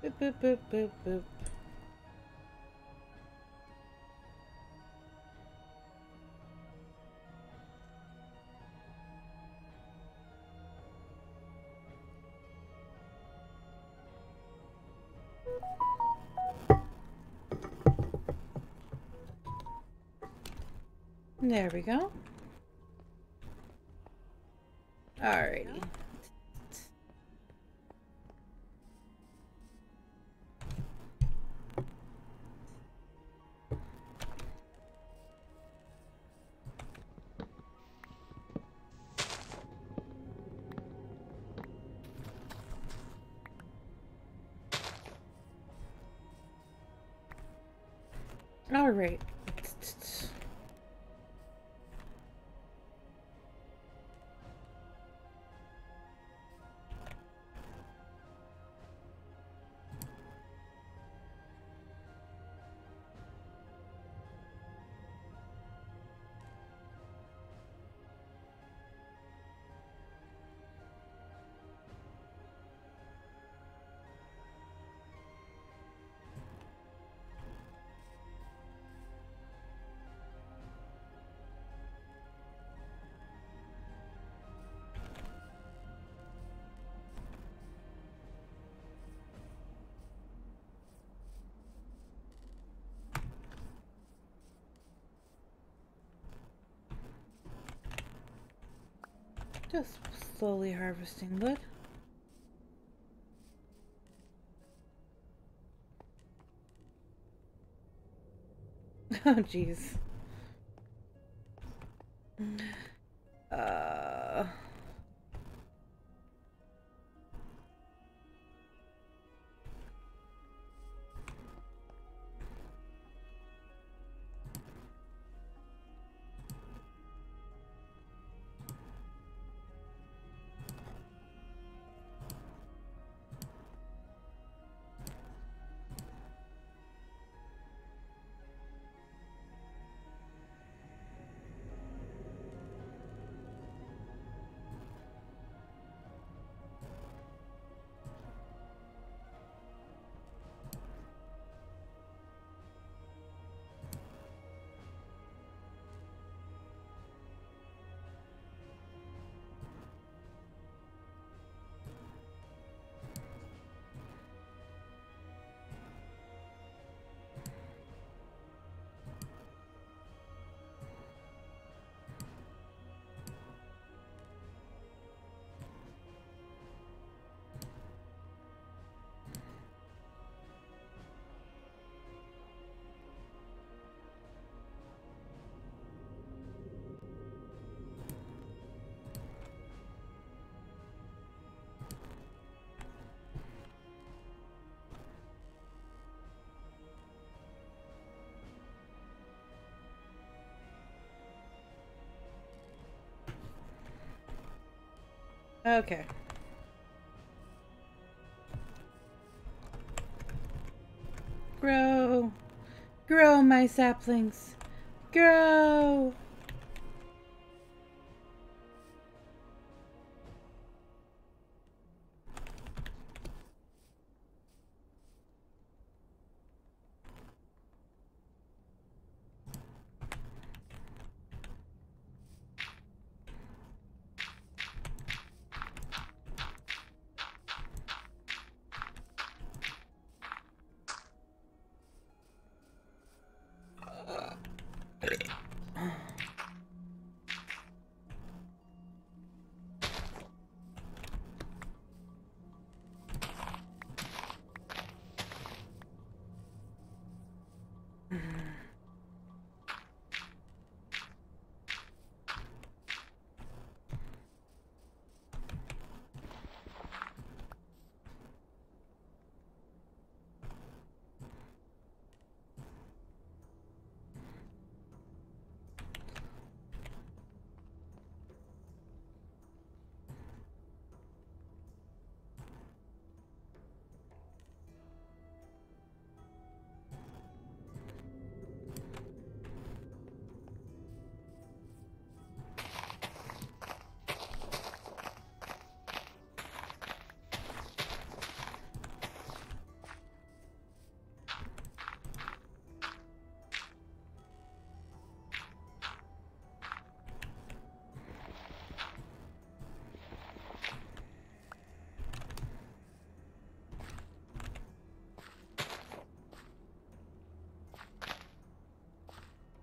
Boop, boop, boop, boop, boop. There we go. Just slowly harvesting wood. Oh, jeez. Okay. Grow. Grow, my saplings. Grow.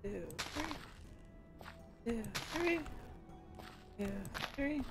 two, three. Two, three. Two, three.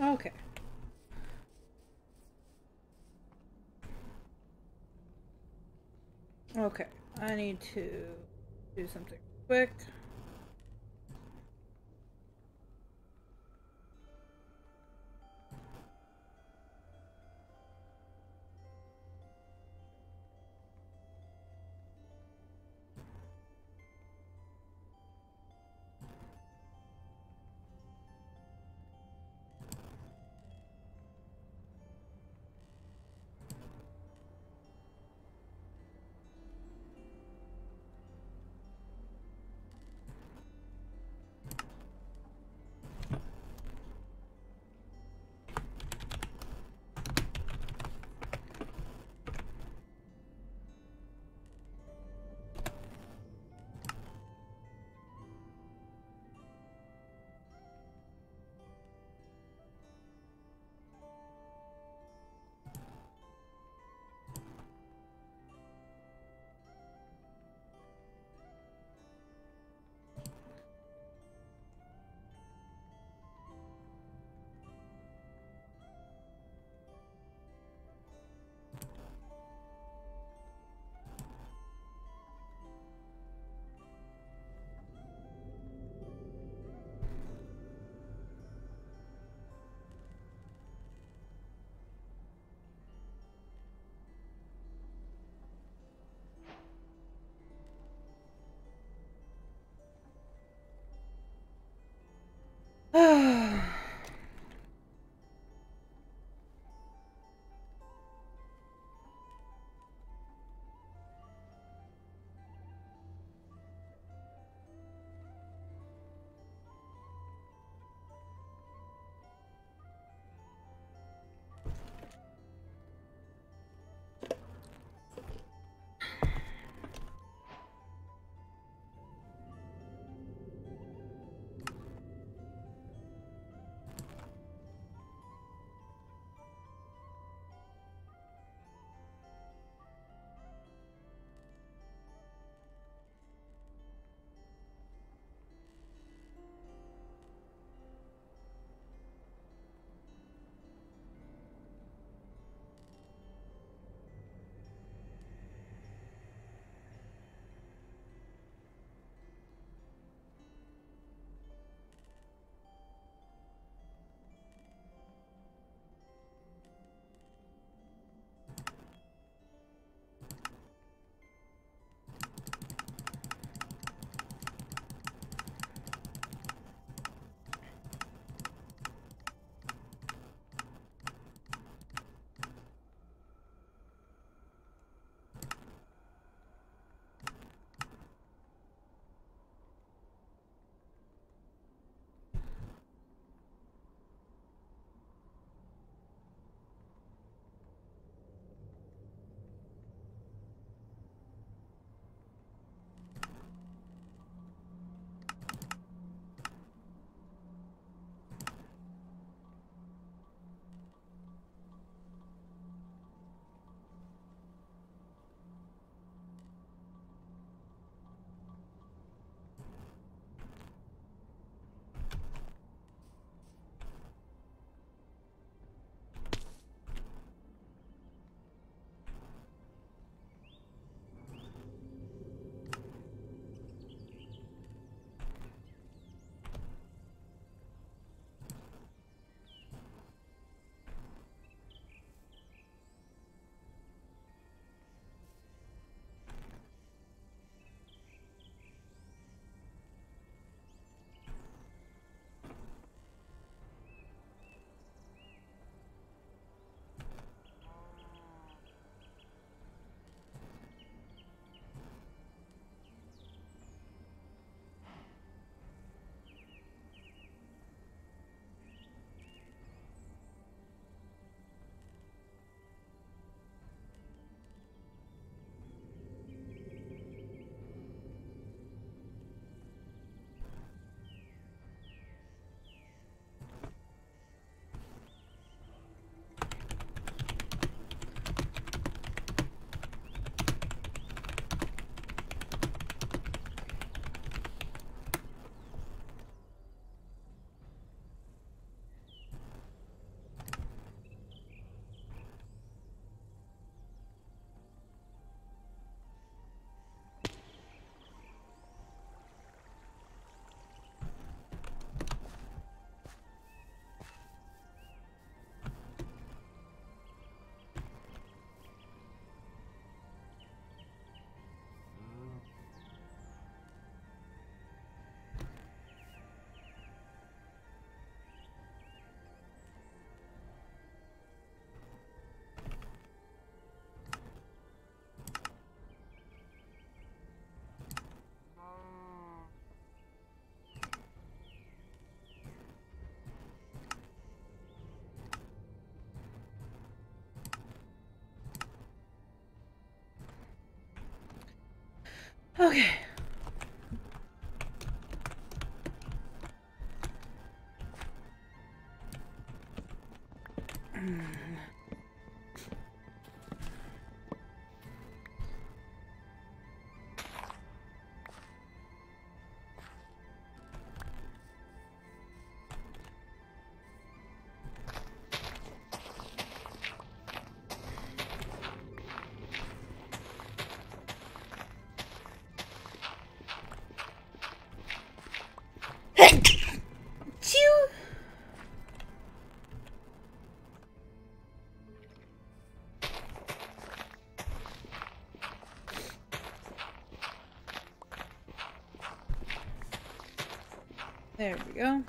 Okay. Okay, I need to do something quick. Okay. There we go.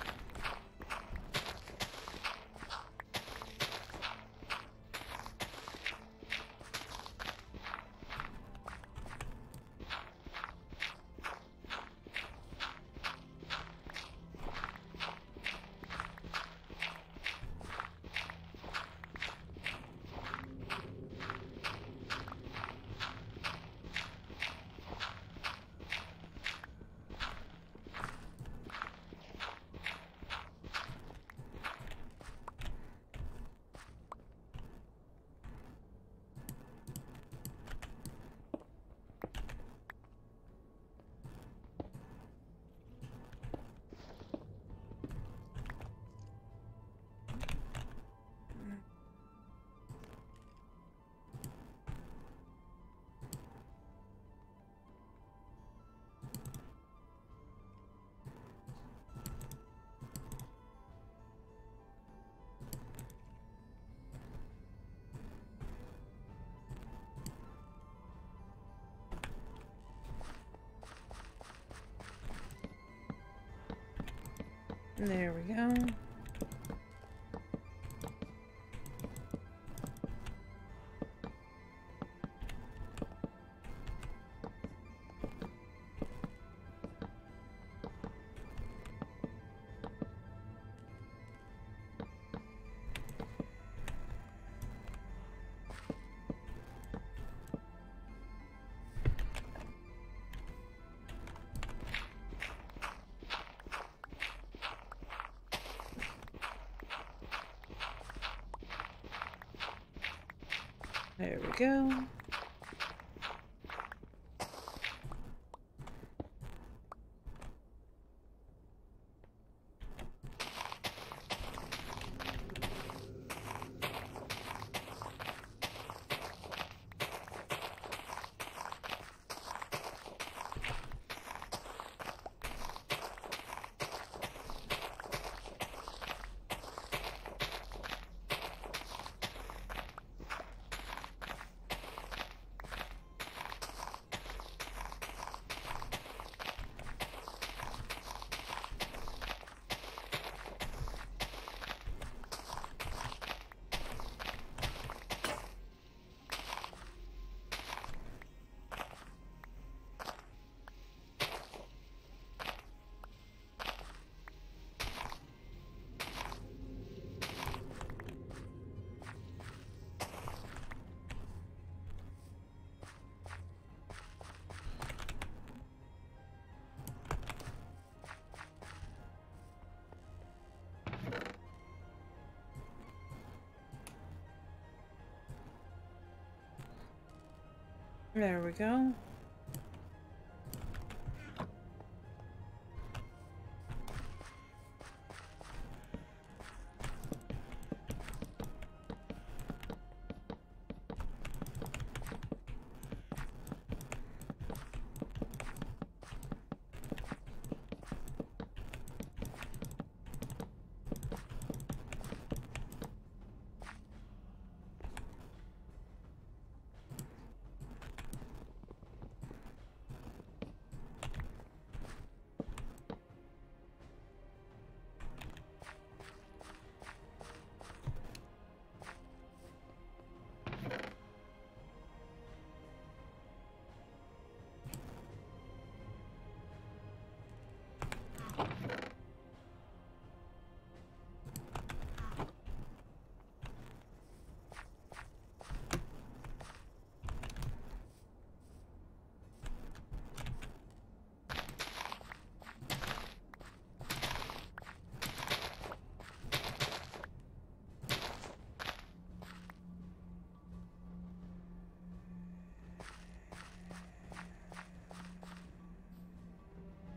There we go. There we go. There we go.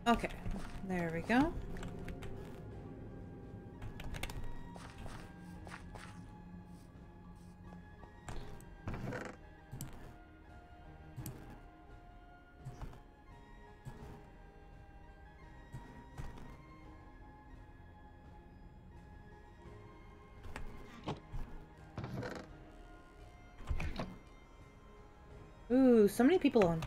Okay, there we go. Ooh, so many people on.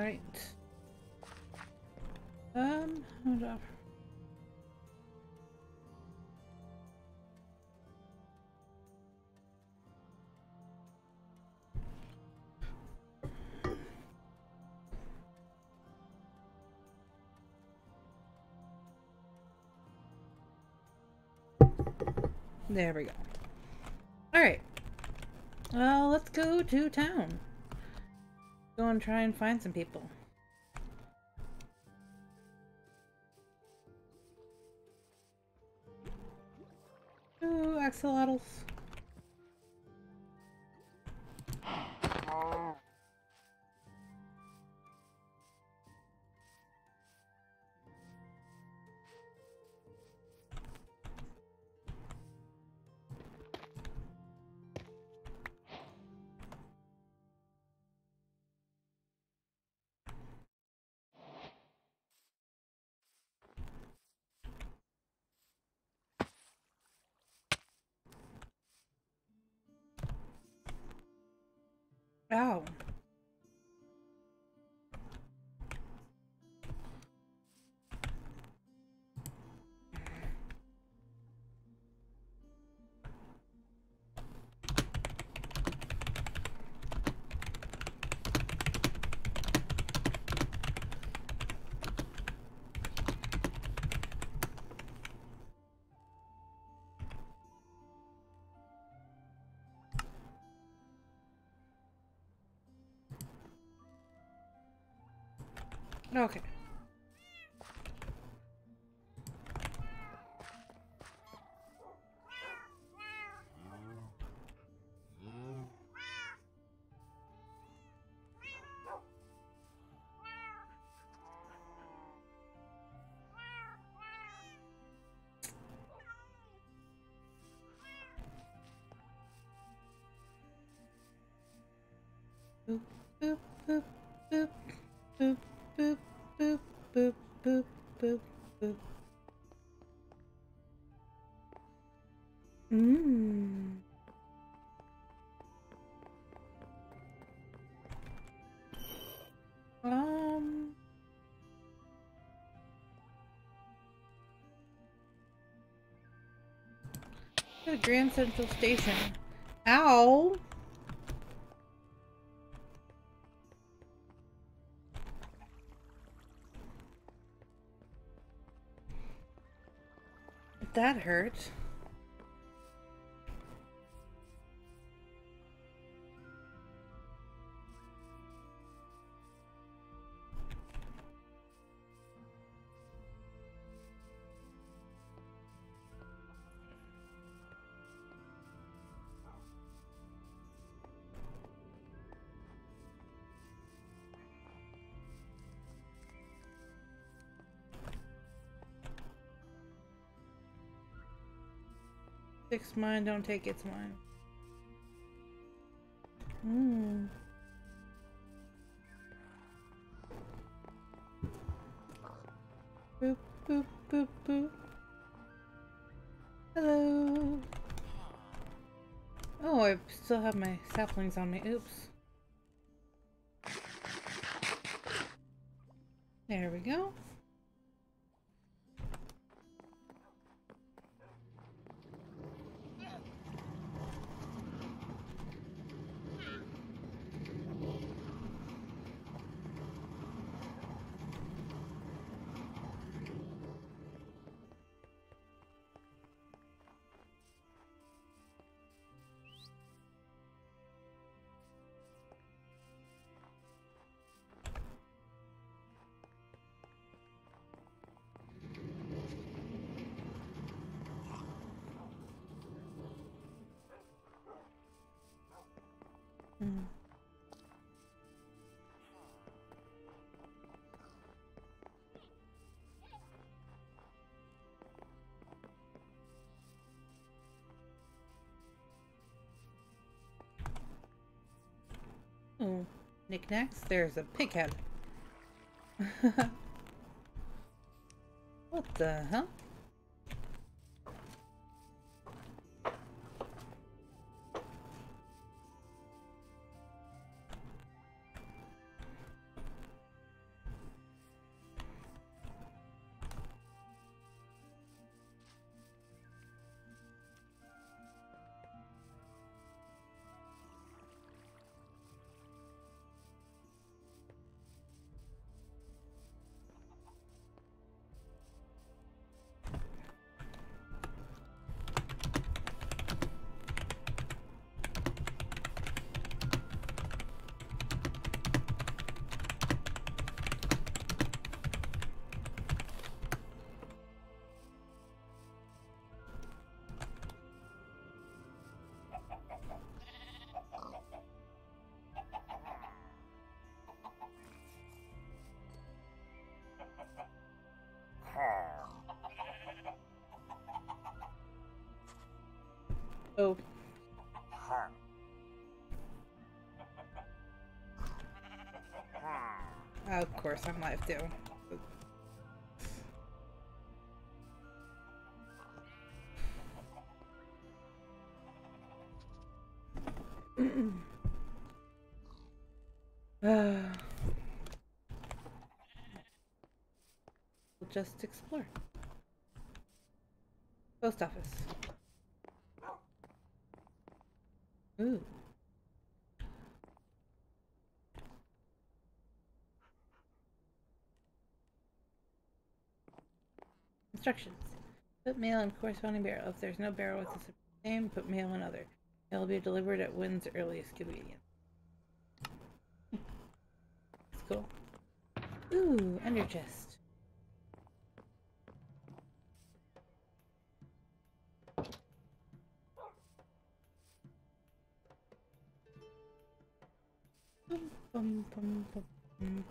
Right. Um, hold on. There we go. All right. Well, let's go to town. Go and try and find some people. Ooh, axolotls. Okay. Boop, boop, boop, boop, boop, boop, boop, boop, boop, boop, boop. Mmm. Um. The Grand Central Station. Ow! That hurt. Six mine, don't take it's mine. Hmm. Boop, boop, boop, boop. Hello. Oh, I still have my saplings on me. Oops. There we go. Knickknacks. There's a pig head. what the hell? Of course, I'm live too. We'll just explore. Post office. Ooh. Instructions. Put mail in corresponding barrel. If there's no barrel with the same, put mail in other. It will be delivered at wind's earliest convenience. That's cool. Ooh, ender chest. Bum, bum, bum,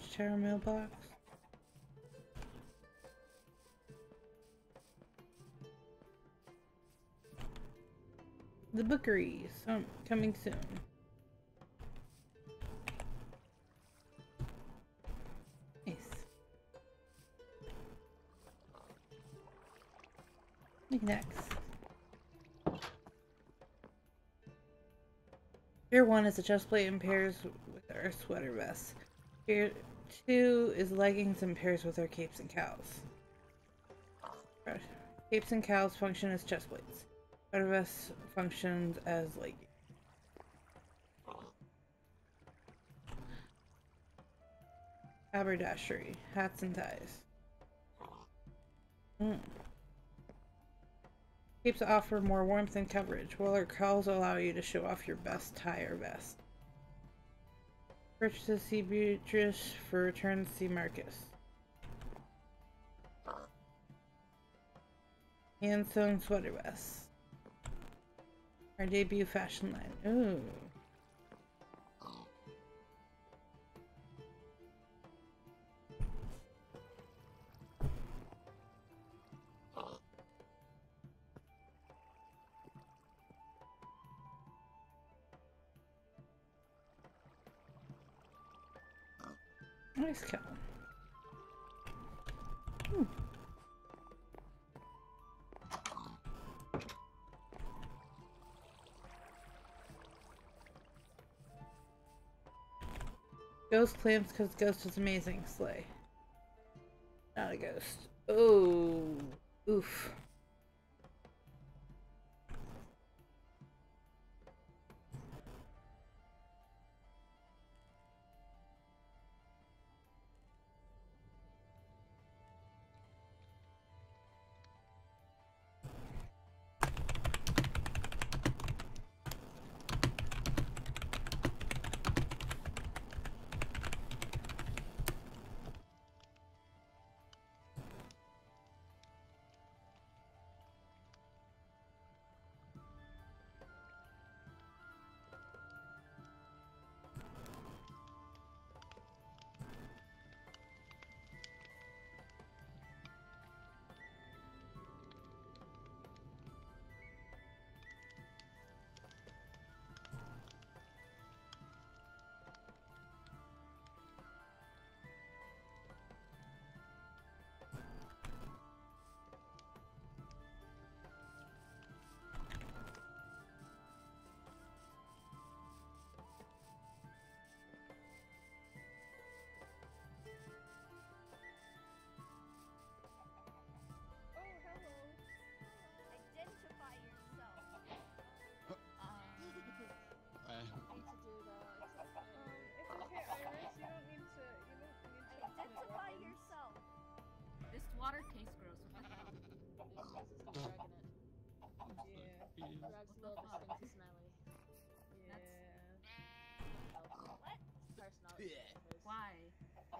Watchtower mailbox. The bookery, some coming soon. Nice. Next. Tier 1 is a chest plate and pairs with our sweater vest. Tier 2 is leggings and pairs with our capes and cows. Capes and cows function as chest plates. Sweater vest functions as leggings. Haberdashery, hats and ties. Hmm. Capes offer more warmth and coverage, while our cows allow you to show off your best tie or vest. Purchase see Beatrice for return to see Marcus. Hand sewn sweater vest. Our debut fashion line. Ooh. Nice. Hmm. Ghost claims because Ghost is amazing. Slay. Not a ghost. Oh. Oof.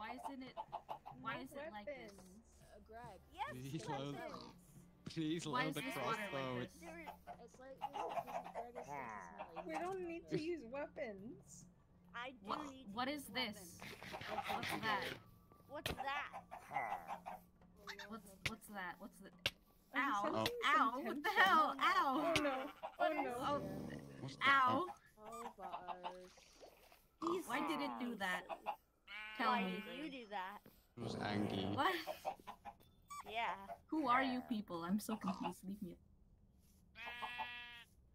Why isn't it? Why No is it like this? weapons. Uh, Greg, Yes, Please load- Please Why load is the this water like this? It's like this because Greg is stinky smelly. we don't need to use weapons. I do What? need to What use is this? weapons. What's that? What's that? What's what's that? What's the? Ow! sensing Ow! What the tension. hell? Oh no! Oh no! Oh! Ow! Oh, butters. He's Why did it do that? Tell Why me. did you do that? It was Angie. What? Yeah. Who are you people? I'm so confused. Leave me.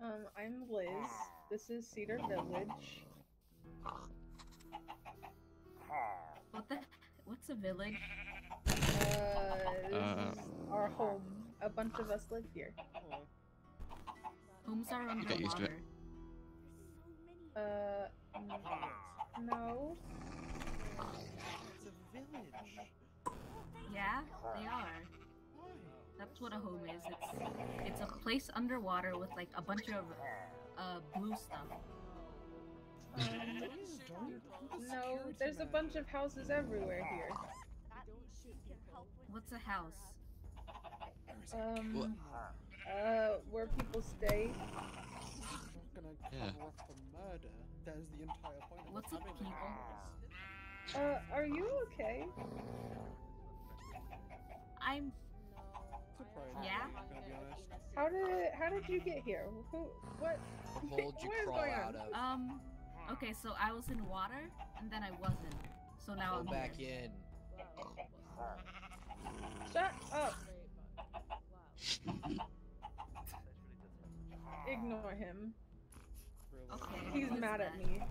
Um, I'm Liz. This is Cedar Village. What the? What's a village? Uh, this Uh. is our home. A bunch of us live here. Homes are get used to it. Uh, n- no. It's a village. Yeah, they are. That's what a home is. It's it's a place underwater with like a bunch of uh blue stuff. No, there's a bunch of houses everywhere here. That can help with What's a house? Um, uh, where people stay. Not gonna Yeah. up a murder. That is the entire point. of What's a having people? House. Uh, are you okay? I'm Surprising. Yeah? I'm gonna be honest. How did how did you get here? Who? What? The hole you What is crawl going out on? of. um okay, so I was in water and then I wasn't. So now Go I'm back here. in. Shut up! Ignore him. Really. Okay. He's who's mad at me.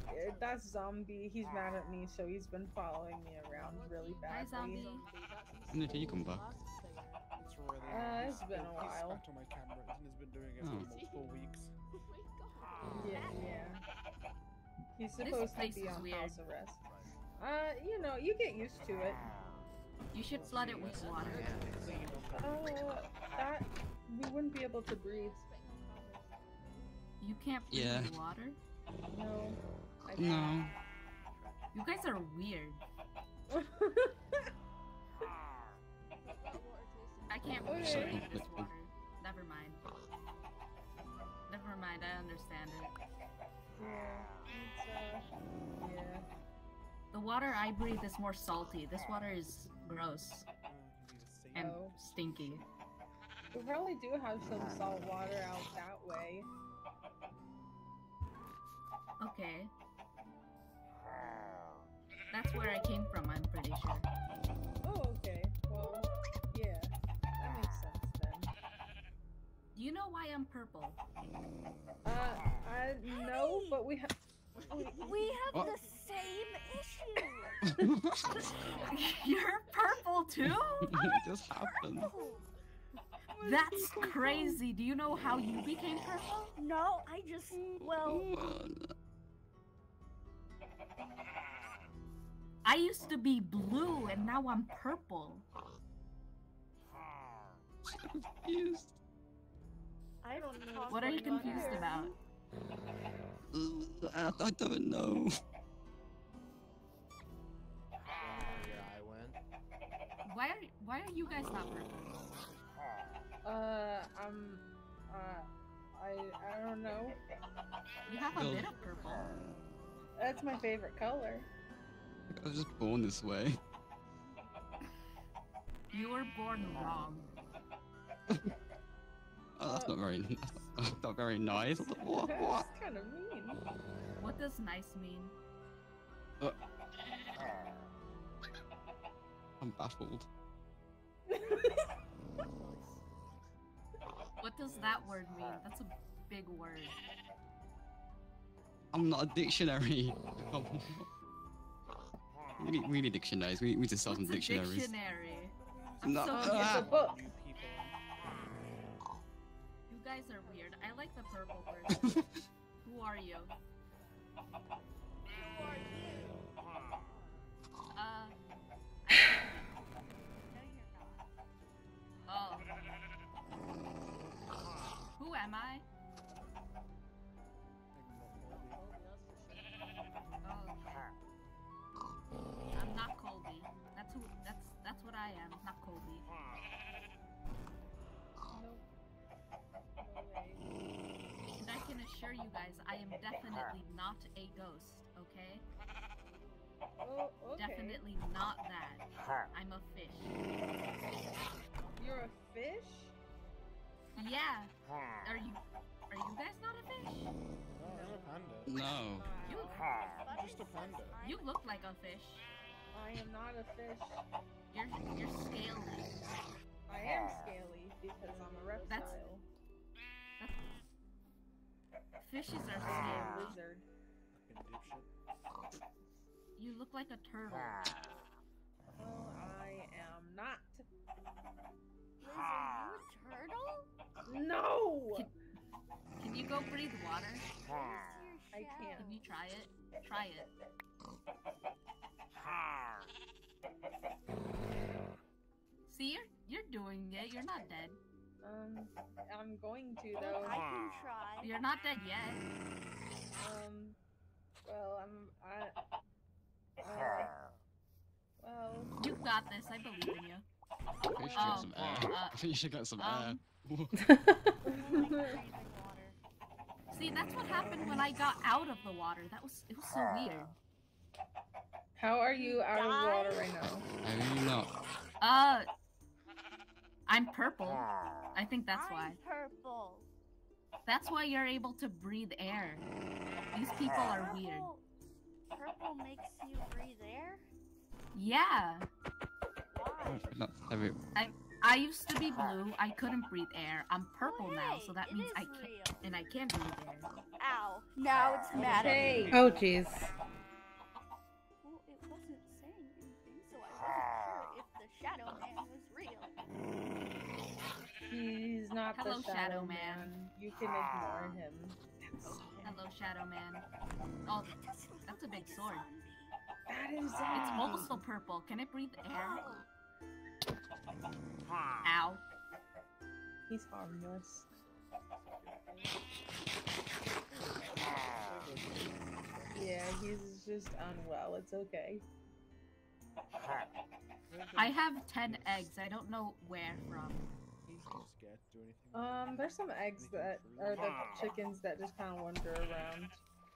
That's zombie. He's mad at me, so he's been following me around really Hi, badly. zombie. When did he come back? Uh, it's been a while. spat on my cameras and has been doing it Oh. for multiple weeks. Yeah, yeah. He's This supposed to place be is on weird. house arrest. Uh, you know, you get used to it. You should flood it with water. Uh, that we wouldn't be able to breathe. You can't breathe Yeah. water? No. I No. You guys are weird. I can't breathe Okay. this water. Never mind. Never mind, I understand it. yeah, uh, yeah. The water I breathe is more salty. This water is gross it can be the same. and stinky. We probably do have some salt water out that way. Okay. That's where I came from, I'm pretty sure. Oh, okay. Well, yeah, that makes sense then. Do you know why I'm purple? Uh, I no, but we have. We have What? the same issue. You're purple too? it just happened. That's crazy. Do you know how you became purple? No, I just well, I used to be blue and now I'm purple. confused. I don't know. What are you confused about? I, I don't know. Your eye went. Why are why are you guys not purple? Uh, I'm. Uh, I I don't know. You have a bit of purple. That's my favorite color. I was just born this way. You were born wrong. Oh, that's not very, that's not very nice. What? What? That's kind of mean. What does nice mean? Uh, I'm baffled. What does that word mean? That's a big word. I'm not a dictionary. we, need, we need dictionaries. We, we need to sell some What's a dictionaries. dictionary? No, so it's ah, a book. You guys are weird. I like the purple person. Who are you? You guys, I am definitely not a ghost. Okay? Oh, okay. Definitely not that. I'm a fish. You're a fish? Yeah. Are you? Are you guys not a fish? No, I'm a panda. no. You I'm just a panda. you look like a fish. I am not a fish. You're you're scaly. I am scaly because I'm a reptile. Fishes are I'm a scaly. lizard. Ah. You look like a turtle. Well, I am not. Ah. Liz, are you a turtle? No! Can- Can you go breathe water? I can't. Can you try it? Try it. See, you're you're doing it. You're not dead. Um, I'm going to though. I can try. You're not dead yet. Um, well, I'm I. Uh, well, You got this. I believe in you. I think you should Oh, get some air. uh, I think you should get some um, I like breathing water. See, that's what happened when I got out of the water. That was it was so weird. how are you out of the water right now? air. Have you not? Uh, I'm purple. I think that's I'm why. purple. That's why you're able to breathe air. These people are weird. Purple, purple makes you breathe air? Yeah. Why? Oh, not every. I used to be blue. I couldn't breathe air. I'm purple Oh, now, so that means I can real. and I can't breathe air. Ow. Now it's mad Hey. oh jeez. Not Hello, the Shadow Shadow Man. Man. You can ah. ignore him. Hello, Shadow Man. Oh, that's a big sword. That is It's uh, also purple. Can it breathe air? Ah. Ow. He's harmless. Yeah, he's just unwell. It's okay. I have 10 eggs. I don't know where from. Um, there's some eggs that are the chickens that just kind of wander around.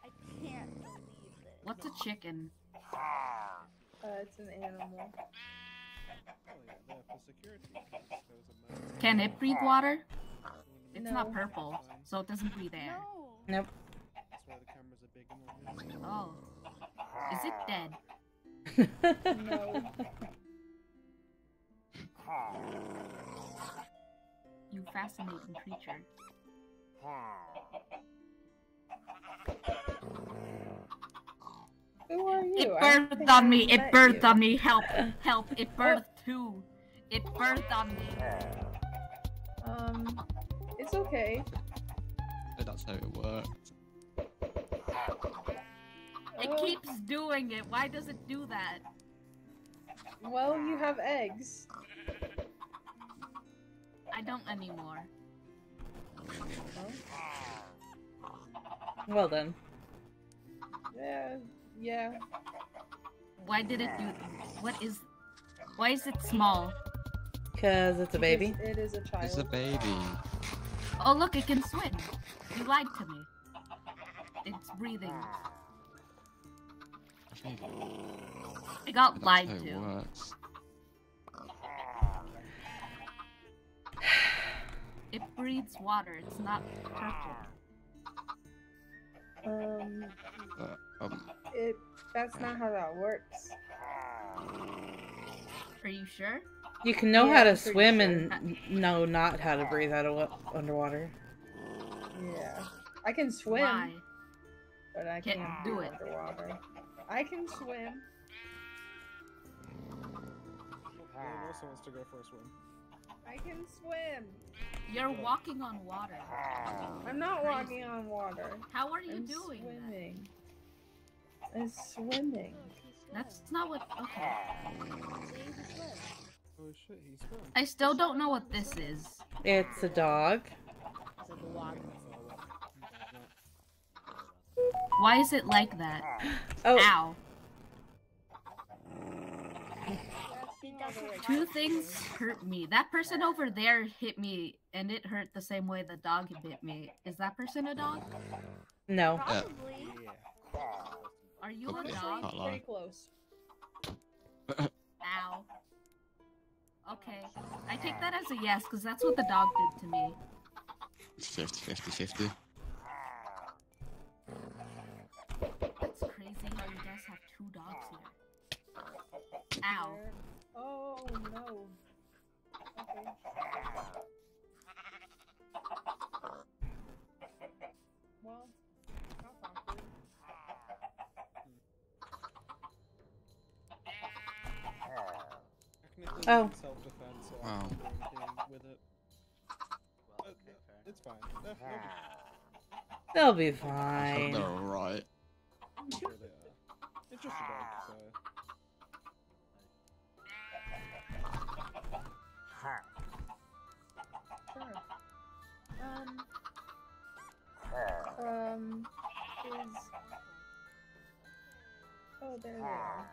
I can't believe this. What's a chicken? Uh, it's an animal. Oh yeah, there for security. because there was a murder. Can it breathe water? Someone in the It's not purple, so it doesn't breathe air. No. Nope. That's why the cameras are big and. Oh. Is it dead? No. You fascinating creature. Who are you? It I birthed on me. It met birthed you. on me. Help. Help. It birthed too. It birthed on me. Um, it's okay. That's how it works. It Oh, keeps doing it. Why does it do that? Well, you have eggs. I don't anymore. Oh. well then. Yeah, yeah. Why did it do? What is? Why is it small? Cause it's a baby. Because It is a child. It's a baby. Oh look, it can swim. You lied to me. It's breathing. I got that's lied to. works. It breathes water. It's not purple. Um, But, um, it. That's not how that works. Are you sure? You can know Yeah, how to swim sure. and know not how to breathe out of wa- underwater. Yeah. I can swim, Why? but I Can't can't do do it. underwater. I can swim. No also wants to go for a swim. I can swim. You're walking on water. I'm not walking on water. How are you I'm doing that? swimming. I'm swimming. That's not what. Okay. Oh shit, he's swim. I still don't know what this is. It's a dog. Why is it like that? Oh, Ow. He doesn't Two things hurt me. That person over there hit me, and it hurt the same way the dog bit me. Is that person a dog? no. Probably. Yeah. Are you a dog? Can't. Pretty close. Ow. Okay. I take that as a yes, because that's what the dog did to me. 50 50 50. That's crazy how you guys have two dogs here. Ow. Where- Oh no. Okay. Well, that's awkward. Technically, Oh. self-defense, so I can't do anything with it. Well, okay, fair. It's fine. They're, they'll ah. They'll be fine. they're alright. sure they are. It's just a dog, so. Sure. Um. Um. Is. Oh, there they are.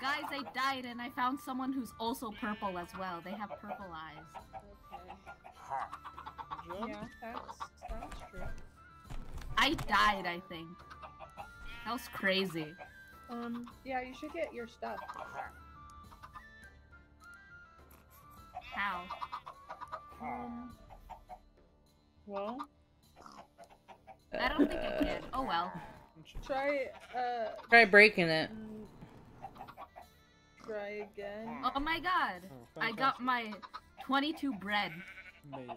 Guys, I died and I found someone who's also purple as well. They have purple eyes. Okay. Yeah, that's that's true. I died, I think. That was crazy. Um. Yeah, you should get your stuff. How? Um. Well, I don't think I can. Oh well. try. Uh. Try breaking it. mm, Try again. Oh my god. Oh, I got my 22 bread. Amazing.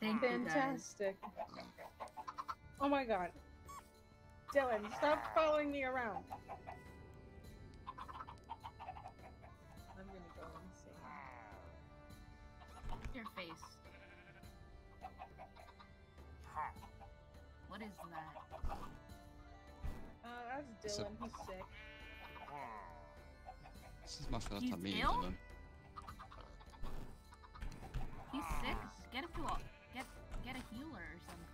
Thank you. Fantastic. Oh my god. Dylan, stop following me around. I'm gonna go insane. Your face. What is that? Uh, that's So- Dylan. He's sick. This is my first He's time meeting ill? Dylan. He's sick. Get him to a get get a healer or something.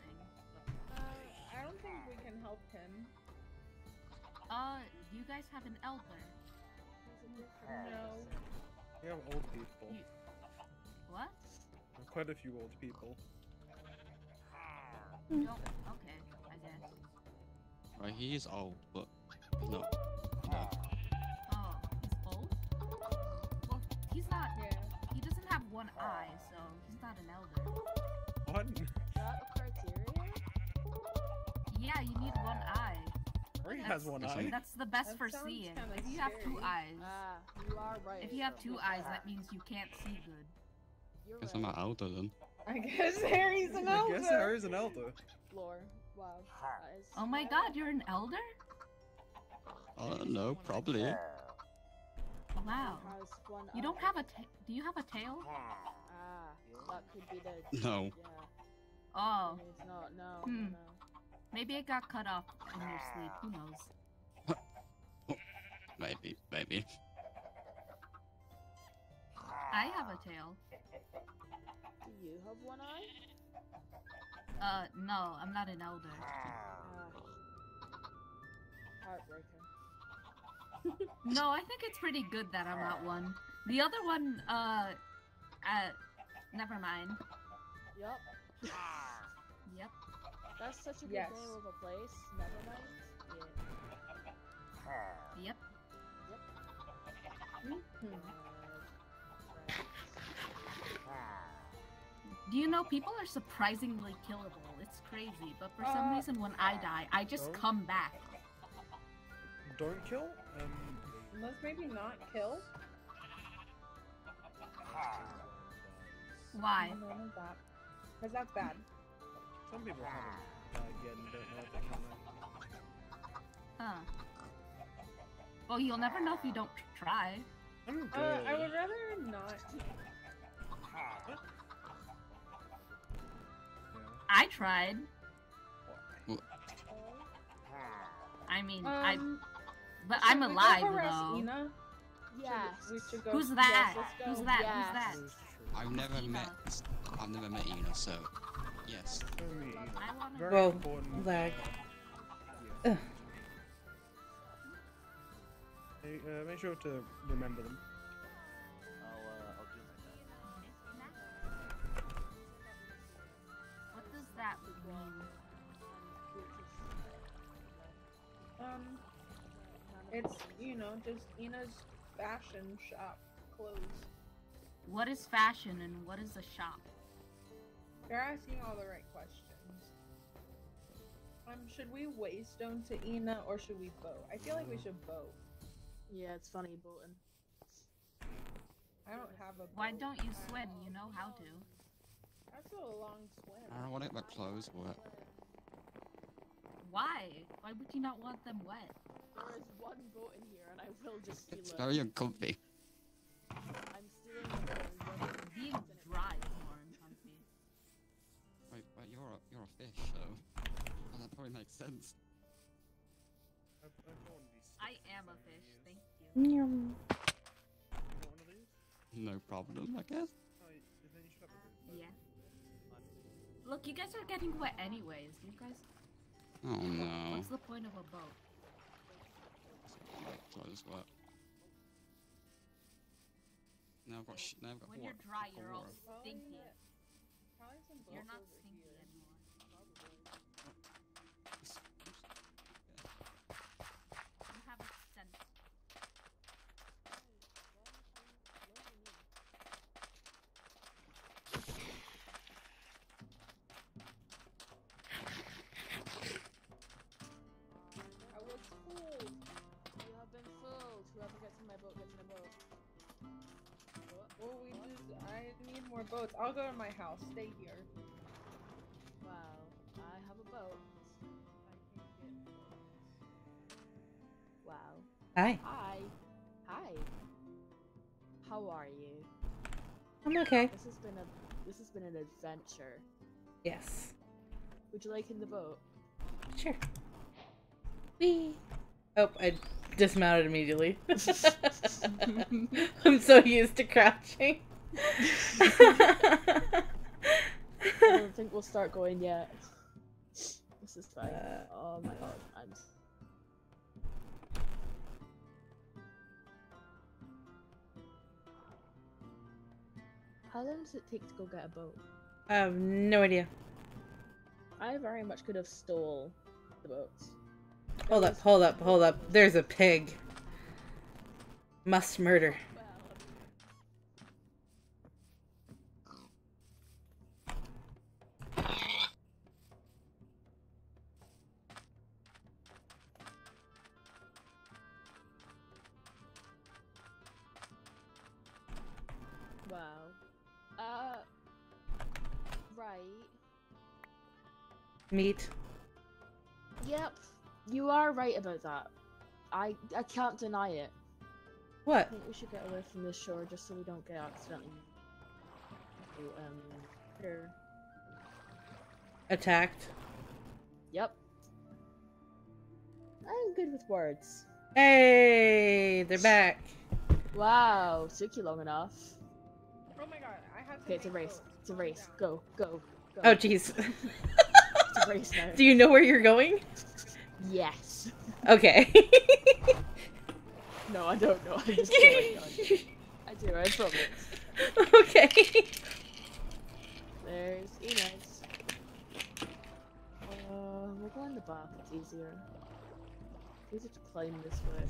Can help him. Uh, do you guys have an elder? No. We have old people. You- What? Quite a few old people. Don't. Okay, I guess. Right, he is old, but no, no. Oh, he's old. Well, he's not. Yeah. He doesn't have one eye, so he's not an elder. What? That a criteria? Yeah, you need one eye. Or That's- has one eye. That's the best That for seeing. If you have two eyes, Ah, you are right. if you have two eyes, that means you can't see good. You're Guess I'm an not elder then. I guess Harry's an Elder. I guess Harry's an elder. Floor. Wow. That is Oh my god, you're an elder? I don't probably. Wow. You don't have a ta- do you have a tail? Ah, that could be the. No. Yeah. Oh, It's not. No. Hmm. No. Maybe it got cut off in your sleep. Who knows? Maybe, maybe. I have a tail. Do you have one eye? Uh, no, I'm not an elder. Ah. Heartbreaker. No, I think it's pretty good that I'm not one. The other one, uh, uh, never mind. Yup. Yep. That's such a good Yes. name of a place. Nevermind. Yeah. Yep. Hmm. Do you know people are surprisingly killable? It's crazy, but for some Uh, reason when I die, I just oh. come back. Don't kill? Um, Let's maybe not kill. Why? None of that. Because that's bad. some people haven't died yet and don't know if they can now. Huh. Well, you'll never know if you don't try. I'm good. Uh, I would rather not. I tried. I mean, I. Um, But should I'm we alive harass though. Ina? Yes. Should. Who's that? Yes, go. Who's that? Yes. Who's that? That is true. I've never Ina. met. I've never met Ina, so yes. So. I wanna. Very Whoa, important. lag. Yeah. Ugh. Hey, uh, make sure to remember them. I'll, uh, I'll do my best. What does that mean? Um, it's you know just Ina's fashion shop clothes. What is fashion and what is a shop? You're asking all the right questions. Um, should we waystone to Ina or should we vote? I feel like we should vote. Yeah, it's funny, Bolton. I don't have a. Boat. Why don't you swim? You know how to. That's a long swim. I don't want to get my clothes wet. Why? Why would you not want them wet? There is one boat in here, and I will just steal It's it. very uncomfy. I'm stealing you're a fish, so well, that probably makes sense. I've, I've got one of these I am a fish. use. Thank you. You got one of these? No problem, I guess. Oh, y- then you should have a group. Yeah. Look, you guys are getting wet anyways. You guys. Oh no. What's the point of a boat? My clothes wet. Now I've got sh- now I've got When what? you're dry, you're all Probably- stinky. Oh, you're not Well, we just. I need more boats. I'll go to my house. Stay here. Wow. I have a boat. Wow. Hi. Hi. Hi. How are you? I'm okay. This has been a this has been an adventure. Yes. Would you like in the boat? Sure. Whee! Oh, I dismounted immediately. I'm so used to crouching. I don't think we'll start going yet. This is fine. Uh, oh my god. I'm How long does it take to go get a boat? I have no idea. I very much could have stole the boats. Hold up, hold up, hold up. There's a pig. Must murder. Wow. Uh. Right. Meat. Yep. You are right about that. I I can't deny it. What? I think we should get away from this shore just so we don't get accidentally. Um. Here. Attacked. Yep. I'm good with words. Hey, they're back. Wow, took you long enough. Oh my god, I have to. Okay, it's a race. boats. It's a race. Go, go, go. Oh, jeez. It's a race now. Do you know where you're going? Yes. Okay. No, I don't know. I'm just on. I do, I promise. okay. There's Inez. Uh, we'll go in the back. It's easier. It's easier to climb this way.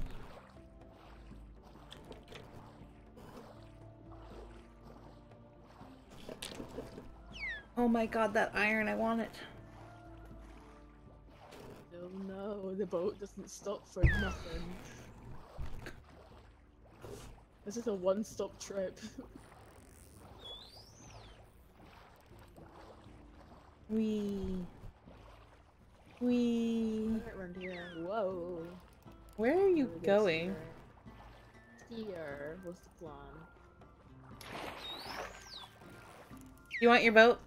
Oh my god, that iron, I want it. No, no, the boat doesn't stop for nothing. This is a one-stop trip. We. We. Right around here. Whoa. Where are you is going? Here. Here was the plan. You want your boat?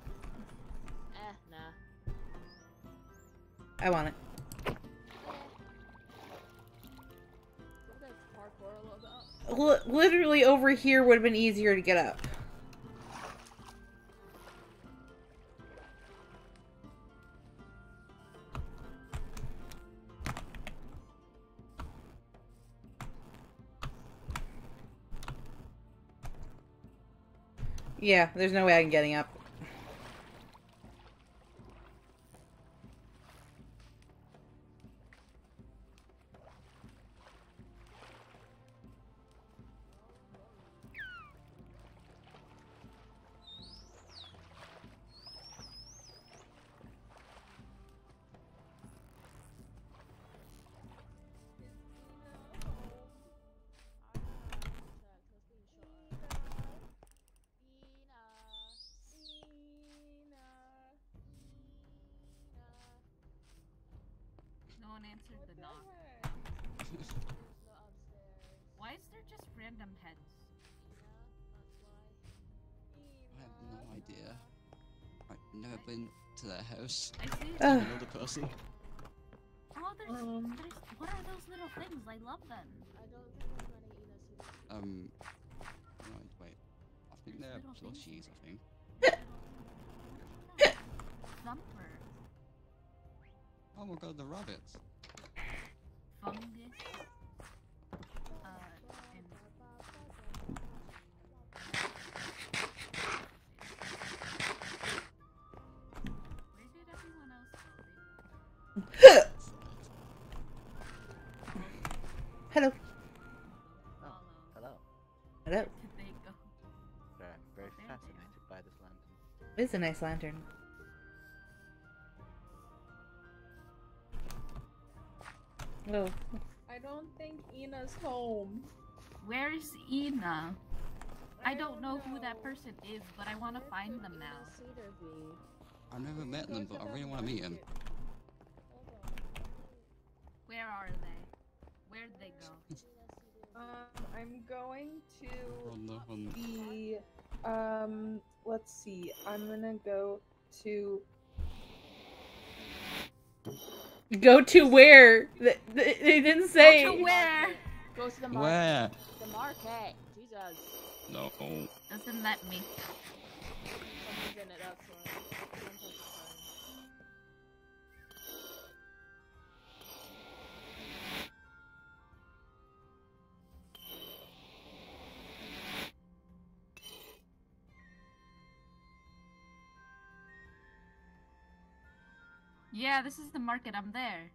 Eh, nah. I want it. Literally over here would have been easier to get up. Yeah, there's no way I'm getting up. Another. Oh, there's, Um. there's. What are those little things? I love them. I don't think there's many Enos who Um. Right, wait. Sure, cheese, I think. Thumper. Oh my god, the rabbits. Fungus. A nice lantern. Oh, I don't think Ina's home. Where's Ina? I don't know who that person is, but I want to find them now. I've never met them, but I really want to meet them. Where are they? Where'd they go? Um, I'm going to On the um. Let's see. I'm gonna go to. go to where? Th- th- They didn't say. Go to where? Go to the market. Where? The market. Jesus. No. Doesn't let me. Yeah, this is the market. I'm there.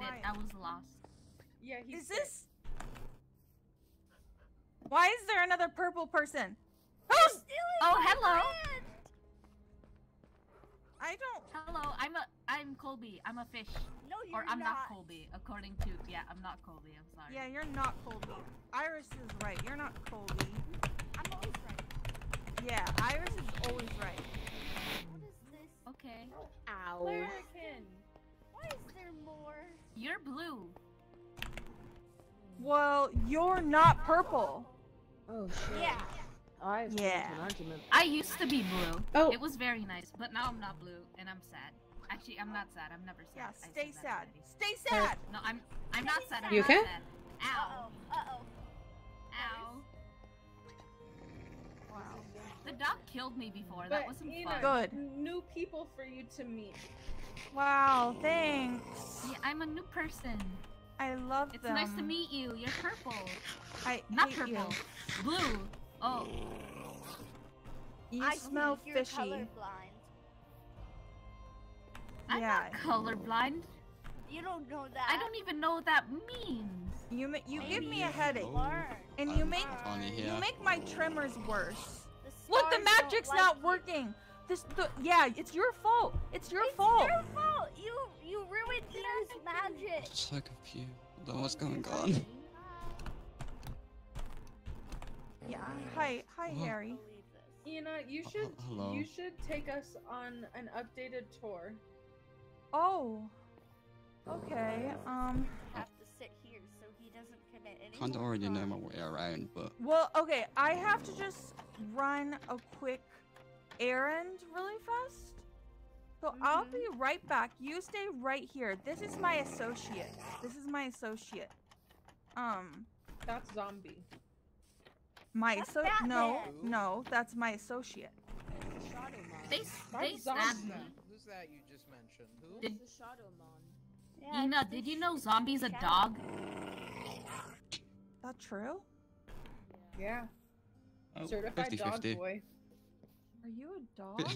I made it. I was lost. Yeah, he's Is this? Why is there another purple person? You're Who's? stealing Oh, my hello. brand! I don't. Hello, I'm a I'm Colby. I'm a fish. No, you're not. Or I'm not not. Colby, according to yeah, I'm not Colby. I'm sorry. Yeah, you're not Colby. Iris is right. You're not Colby. I'm always right. Yeah, Iris is always right. What is this? Okay. Ow. Clarican. Why is there more? You're blue. Well, you're not purple. Oh shit. Yeah. I Yeah. an argument. I used to be blue. Oh. It was very nice, but now I'm not blue and I'm sad. Actually, I'm not sad. I'm never sad. Yeah, stay sad. already. Stay sad. No, I'm I'm not sad. I'm You not okay? sad. Uh Ow. oh. Uh oh. Ow. Wow. The dog killed me before. that wasn't Ina, fun. Good. New people for you to meet. Wow. Thanks. Yeah, I'm a new person. I love it. It's them. nice to meet you. You're purple. I Not hate purple. Blue. Oh. you. You I smell think you're fishy. colorblind. I'm Yeah. not colorblind. You don't know that. I don't even know what that means. You ma- you give me a headache, Learn. and I'm you make you make my tremors worse. The Look, the magic's like not you. working. This the yeah, it's your fault. It's your It's fault. your fault. You you ruined Ina's magic. So confused. I don't know what's going on. Yeah. Hi, hi, What? Harry. Believe this. Ina, you Uh, should hello. you should take us on an updated tour. Oh. Okay. Um. Have to sit here so he doesn't commit any Kinda already know my way around, but Well, okay. I have to just run a quick errand really fast. So I'll be right back. You stay right here. This is my associate. This is my associate. Um, That's zombie. my That's so no, Batman. no, that's my associate. Shadow Man. They they stabbed me. Who's that you just mentioned? Who? Did- the Shadow Man. Yeah, Ina, did you know zombies a dog? that true? Yeah. oh, Certified 50 dog 50. Are you a dog?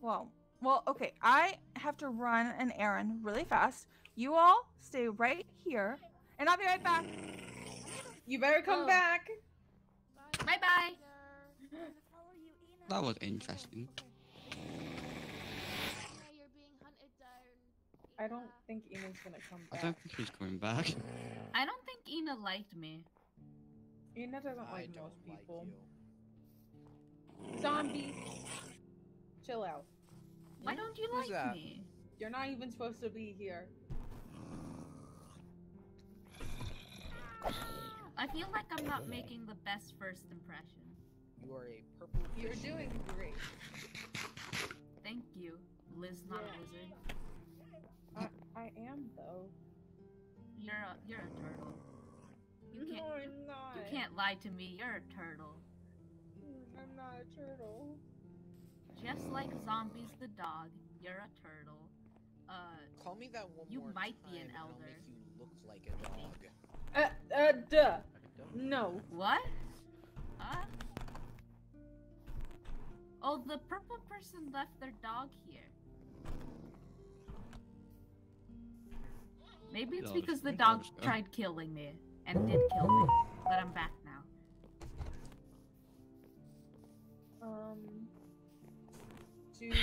well, Well, okay. I have to run an errand really fast. You all stay right here, and I'll be right back. You better come Oh. back. Bye bye. That was interesting. you're being hunted down. I don't think Ina's gonna come back. I don't think he's coming back. I don't think Ina liked me. Ina doesn't I like don't most like people. you. Zombies, chill out. Why don't you Who's like that? me? You're not even supposed to be here. I feel like I'm not making the best first impression. You are a purple. You're fish. doing great. Thank you, Liz, not Yeah. wizard. I, I am though. You're a you're a turtle. You can't no, I'm not. you can't lie to me. You're a turtle. I'm not a turtle. Just like zombies the dog, you're a turtle. Uh, Call me that one You more might be time an and I'll elder. make you look like a dog. Uh, uh, duh. No. what? Huh? Oh, the purple person left their dog here. Maybe it's because the Dog dog is good. tried killing me and did kill me, but I'm back Um. Do Do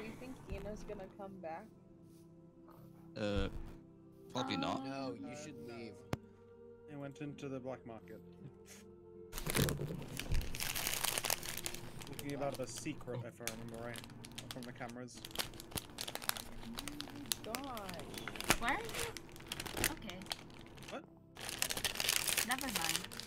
we think Ina's gonna come back? Uh, probably not. No, you should leave. He went into the black market. Looking about the secret, if I remember right, from the cameras. God. Where are you? Okay. What? Never mind.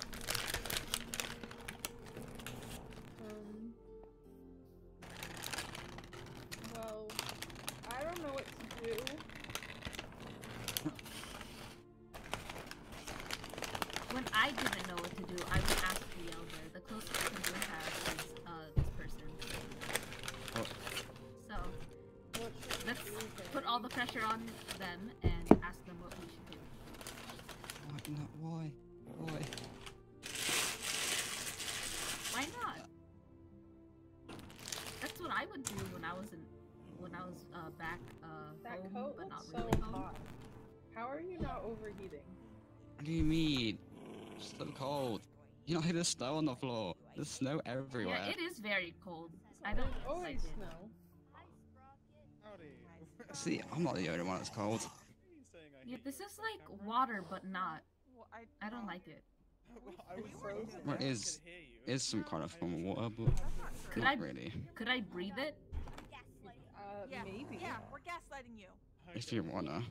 Pressure on them and ask them what we should do. Why? not? Why? Why? Why not? That's what I would do when I was in, when I was uh, back uh, That home, coat but looks not so really home. hot. How are you not overheating? What do you mean? It's so cold. You know, there's snow on the floor. There's snow everywhere. Yeah, it is very cold. I don't There's always like it. snow. Howdy. See, I'm not the only one that's cold. He's saying I Yeah, this is like water, but not. I, I don't like it. I was. Well, is, could hear you. is some kind of form of water, but not. Could not I- really. Could I breathe it? Uh, Yeah, maybe. Yeah, we're gaslighting you. If you wanna.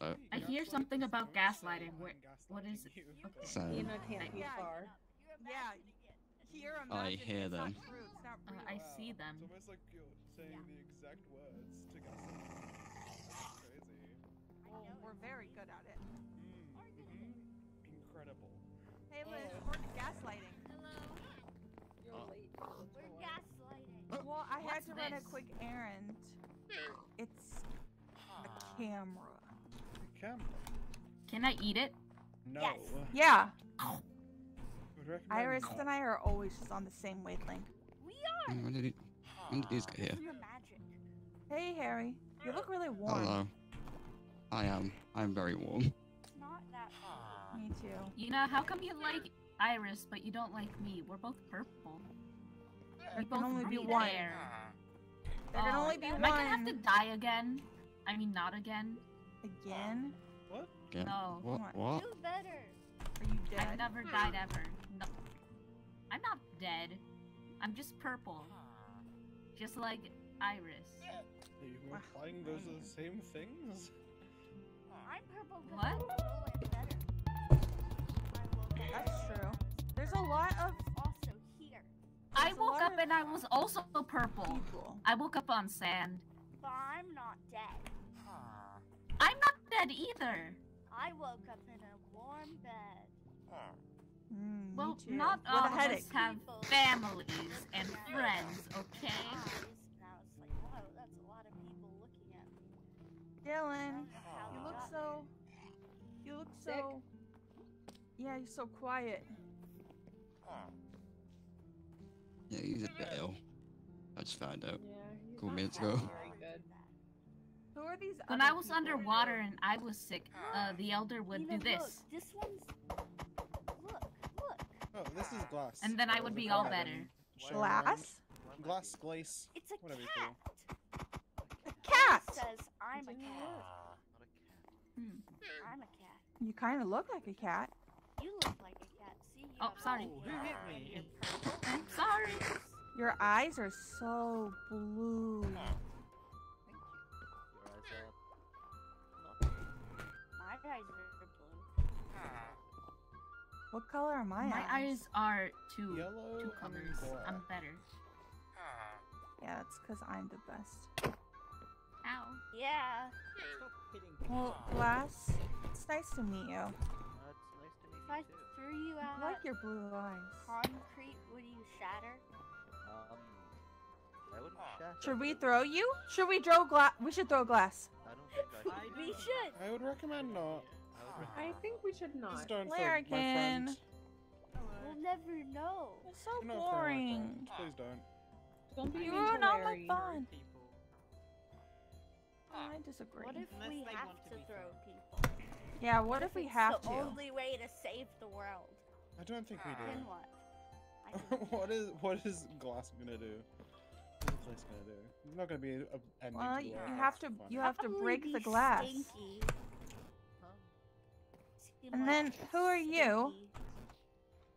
Uh, I hear something about gaslighting. Where, what is it? Okay. So, Ina can't be far. Yeah. Here, I hear them. Not true. It's not Uh, real. I see them. It's almost like you're saying the exact words to gaslight. Crazy. Well, we're very good at it. Mm. Incredible. Hey, Liz, we're gaslighting. You're Oh. late. We're gaslighting. Well, I had What's to run a quick errand. It's a camera. A Camera. Can I eat it? No. Yes. Yeah. Would recommend Iris not. and I are always just on the same wavelength. We are. when did, he, when did these get here? Your magic. Hey, Harry. You look really warm. Hello. I am. I'm very warm. Not that. Me too. You know, how come you like Iris, but you don't like me? We're both purple. We There can both only be one. Air. There can oh, only be am one. I gonna have to die again? I mean, not again. Again? What? Yeah. No. What? Come What? Do better. Are you dead? I've never died ever. No. I'm not dead. I'm just purple. Just like Iris. Are you implying those are the same things? I'm purple. 'cause What? I'm purple and better. I woke up That's true. There's a lot of Also here, I There's a woke up and I was also purple. people. I woke up on sand. but I'm not dead. I'm not dead either. I woke up in a warm bed. Hmm. Mm, Well, not all a of headache. us have families and friends, okay? Eyes, and I was like, whoa, that's a lot of people looking at me. Dylan, you look so. You look Sick? so. Yeah, you're so quiet. Yeah, he's a bit ill. I just found out. Yeah, he's couple minutes ago. Good. Who are these? When other I was underwater and I was sick, uh, the elder would You do this, Look, this one's. Look, look. Oh, this is glass. and then I would be all better. and showing around. Glass? Glass, glaze. It's a Whatever you cat. A cat. It says I'm a cat. Hmm. I'm a cat. You kind of look like a cat. You look like a cat. See, you Oh, sorry. like Who hit me? I'm sorry. Your eyes are so blue. Your eyes are My eyes are blue. What color are my, My eyes are two Yellow two colors. I'm better. Yeah, that's because I'm the best. Ow. Yeah. Stop hitting Well, Glass, it's nice to meet you. Uh, it's nice to meet If I you too. threw you out, I like your blue eyes. concrete, would you shatter? Um, I wouldn't shatter. Should we throw you? Should we throw glass? We should throw glass. I don't think I should. We should. I would recommend not. I would I recommend think we should Please not. don't for my Larrikin. friend. We'll never know. It's so Do not throw my boring. friend. Please don't. Don't be You mean ruin all my fun. I disagree. What if Unless we have to to throw friends. people? Yeah, what if we have the to? The only way to save the world? I don't think we Then do. what? What is what is glass gonna do? What is glass gonna do? It's not gonna be a, a ending Well, to you have to you have to break the glass. Stinky. Seem And then who are you?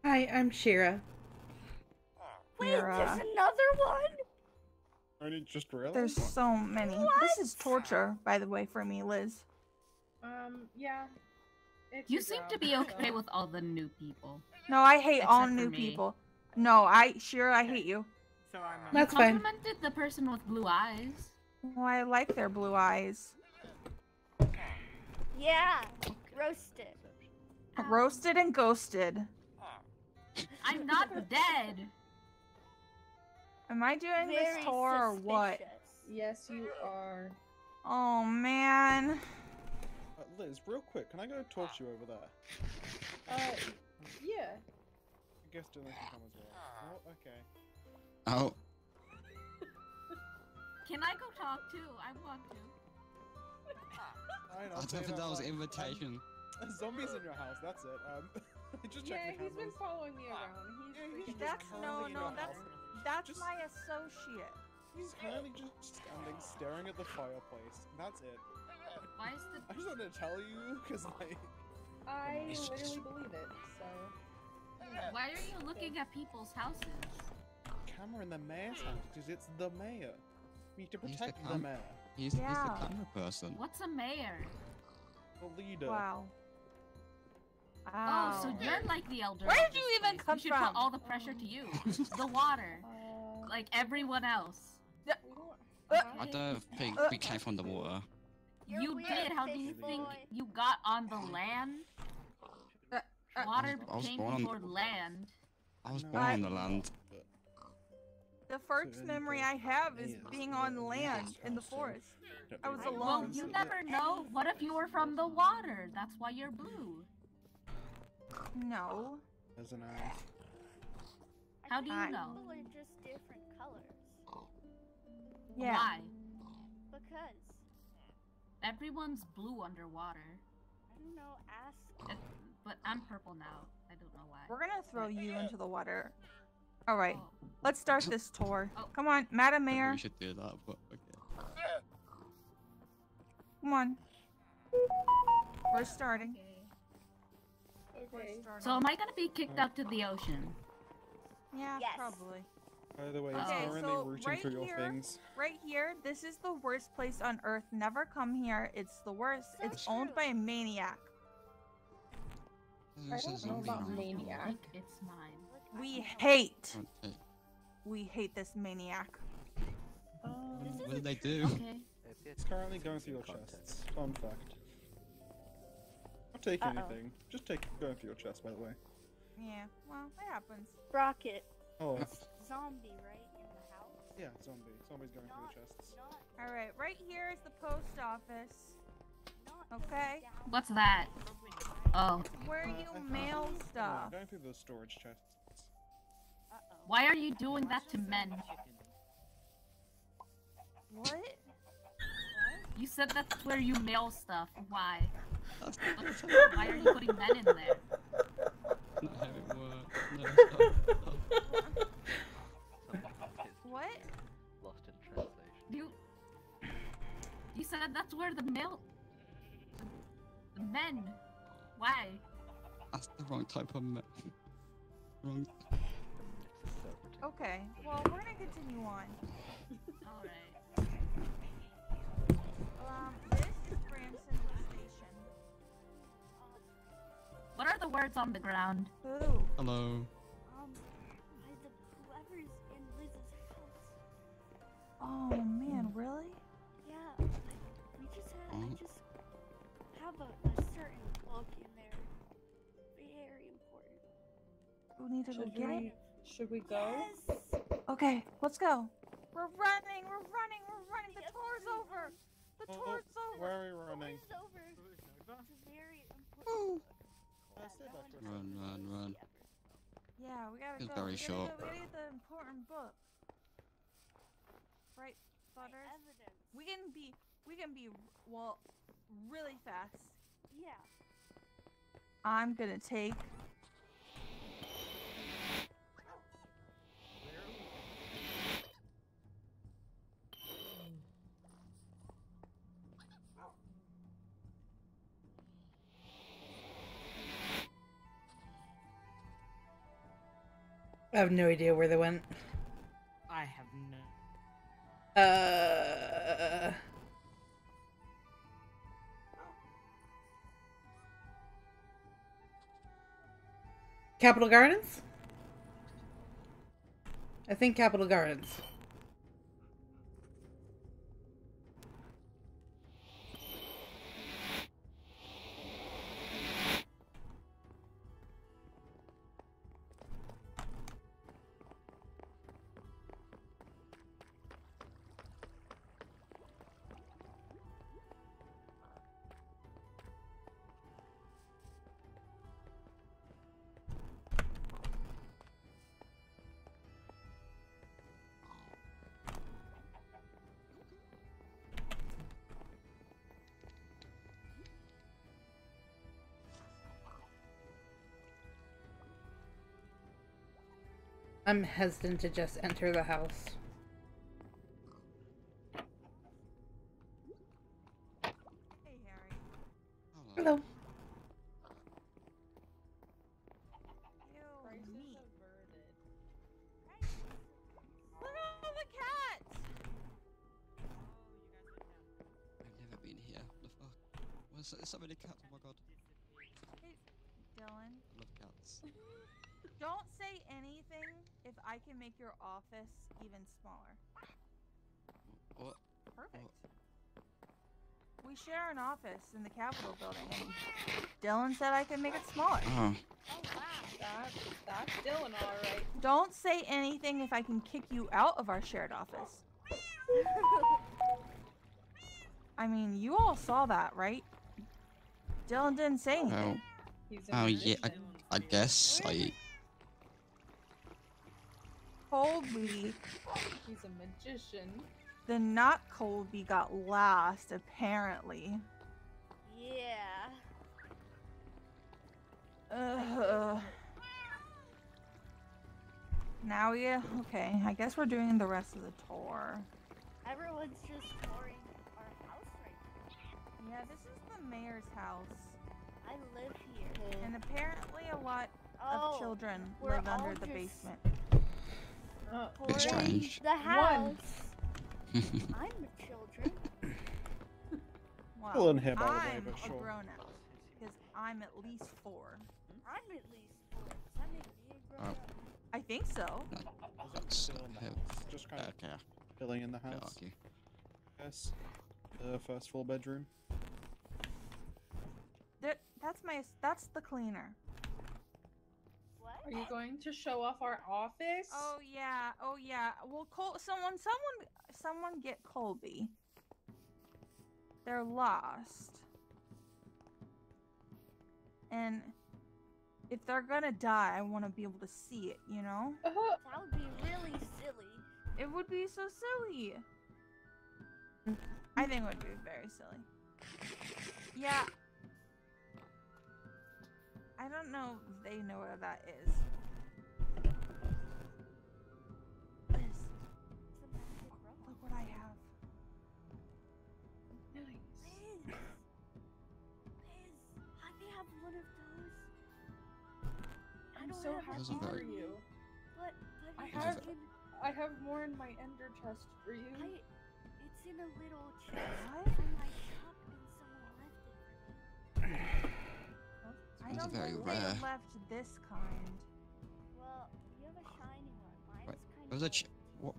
Hi, I'm Shira. Wait, You're, there's another one. I only just realized. There's so many. This is torture, by the way, for me, Liz. Um, yeah. It's You your seem to be okay so- with all the new people. No, I hate all Except for new people. No, I Shira, I hate you. So I'm not. That's fine. Complimented the person with blue eyes. Well, I like their blue eyes. Yeah, roasted. Roasted and ghosted. I'm not dead. Am I doing Very this tour or what? Yes, you are. Oh man. Uh, Liz, real quick, can I go torch you over there? Uh, yeah. I guess Dylan can come as well. Oh, okay. Oh, Can I go talk too? I want to. Fine, I I'll don't say think that was outside. an invitation. Um, zombies in your house. That's it. Um, just Yeah, the he's been following me around. He's Yeah, he's That's no, no, that's house. that's Just- my associate. He's currently just standing, staring at the fireplace. That's it. Why is the I just wanted to tell you, cause like, I It's literally just- believe it. So. Why are you looking at people's houses? camera in the mayor's house, cause it's the mayor. We need to He's the protect the mayor, He's, Yeah. he's the camera person. What's a mayor? the leader. Wow. Oh, Wow. so you're like the elder. Where of did you even place. come we should from? Put all the pressure to you. the water, Uh, like everyone else. we don't- Uh, I don't think Uh, we came from the water. You're you did. How do you fish think you got on the land? Uh, uh, Water I was came born on- before land. I was No. born on the land. The first memory I have is being on land in the forest. I was alone. Well, you never know. What if you were from the water? That's why you're blue. No. There's an eye. How do you I- know? People are just different colors. Yeah. Why? Because Everyone's blue underwater. I don't know. Ask. But I'm purple now. I don't know why. We're gonna throw you into the water. All right. Oh. Let's start this tour. Oh. Come on, Madam Mayor. we should do that, but okay. Come on. We're starting. Okay. So am I gonna be kicked out to the ocean? Yeah, Yes. probably. By the way, Okay, it's currently so rooting right for your here- things. Right here, this is the worst place on earth. Never come here. It's the worst. So It's owned by a maniac. There's a don't know about now. Maniac. it's mine. Look, We hate. Okay. We hate this maniac. Oh, this What is did they do? Okay. It's currently going through your chests. Fun fact. Not taking Uh-oh. anything. Just take going through your chest, by the way. Yeah. Well, that happens. Rocket. Oh, Zombie, right? In the house. yeah, zombie. Zombie's going through Not, your chests. All right. Right here is the post office. Okay. What's that? Oh. Where Uh, you I found- mail Yeah, stuff. going through the storage chests. Uh-oh. Why are you doing that to men? Said that's where you mail stuff. Why? Why are you putting men in there? not how it works. No, stop, stop. What? Lost in translation. You. You said that's where the mail. The men. Why? That's the wrong type of men. wrong. Okay, well, we're gonna continue on. Alright. Um, What are the words on the ground? Ooh. Hello. Um, by the whoever's in Liz's house. Oh man, really? Yeah, like, we just had, I Oh. just have a, a certain book in there. Very important. We need to go Should get we, it. should we go? Yes! Okay, let's go. We're running, we're running, we're running. The tour's over. The tour's over. Where are we running? It's over. It's very important Run, run, run. Yeah, we gotta It's go. very we gotta short. Go, we gotta the important book. Right, Butters? evidence. We can be, we can be, well, really fast. Yeah. I'm gonna take. I have no idea where they went. I have no. Uh. Capital Gardens? I think Capital Gardens. I'm hesitant to just enter the house. Hey, Harry. Hello. Ew, meat. Look at all the cats. I've never been here. The fuck? What's so many cats? Oh my god. Hey, Dylan, I love cats. don't say anything if I can make your office even smaller. What? Perfect. We share an office in the Capitol building, and Dylan said I could make it smaller. Oh. wow, That, that's Dylan, alright. Don't say anything if I can kick you out of our shared office. I mean, you all saw that, right? Dylan didn't say oh. anything. Oh. Oh yeah. I. I guess I. Colby, He's a magician. the not Colby got last, apparently. Yeah. Ugh. Now we okay. I guess we're doing the rest of the tour. Everyone's just touring our house right now. Yeah, this is the mayor's house. I live here. and apparently a lot Oh, of children live under the basement. Uh, It's strange. The house. I'm the children. Well, Still in here, the way, I'm but a sure. grown up because I'm at least four. I'm at least four. Does that make me a grown Oh. I think so. That's Still in the how- house. Just kind of Okay. chilling in the house. okay. Yes. The first floor bedroom. That, that's my that's the cleaner. What? Are you going to show off our office? Oh yeah, oh yeah. Well, Col- someone, someone, someone get Colby. They're lost. And if they're gonna die, I want to be able to see it. You know? Uh-huh. That would be really silly. It would be so silly. I I think it would be very silly. Yeah. I don't know if they know where that is. Liz, look what I have. Liz, Liz, I may have one of those. I I'm don't so happy for very- you. But but I have in, I have more in my ender chest for you. I, it's in a little chest What? on my shop, and someone left it for me. I Those are don't very think rare. they left this kind. Well, you have a shiny one. Mine's Wait, kind Those are ch- what?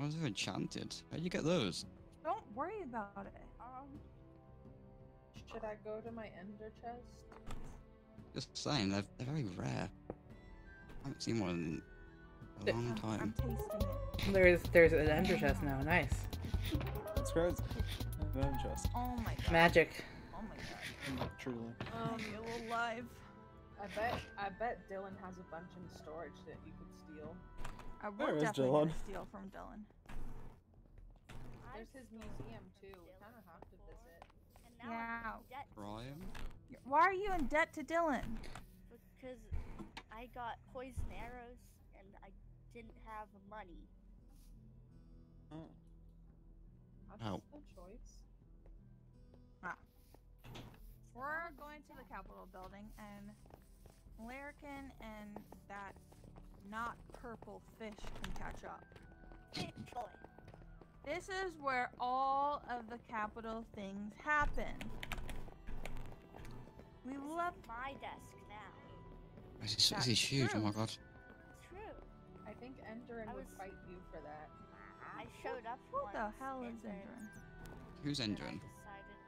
Those are enchanted. How'd you get those? Don't worry about it. Um, Should I go to my ender chest? Just saying, they're, they're very rare. I haven't seen one in a Th- long time. I'm tasting it. There's there's an ender chest now. Nice. That's crazy. An chest. Oh my god. Magic. Oh my god. Truly. Um, you alive. I bet I bet Dylan has a bunch in storage that you could steal. I Where would is Dylan? steal from Dylan. There's his museum too. We kind of have to visit. and now Yeah. I'm in debt Brian? Why are you in debt to Dylan? because I got poison arrows and I didn't have money. Oh. That's Ow. a choice. We're going to the Capitol building, and Larrikin and that not purple fish can catch up. Fish boy. This is where all of the Capitol things happen. We This love. my desk now. This is, this is huge, oh my god. True. I think Enderin I would fight you for that. I showed up Who the hell is and then- Endrin? Who's then Endrin?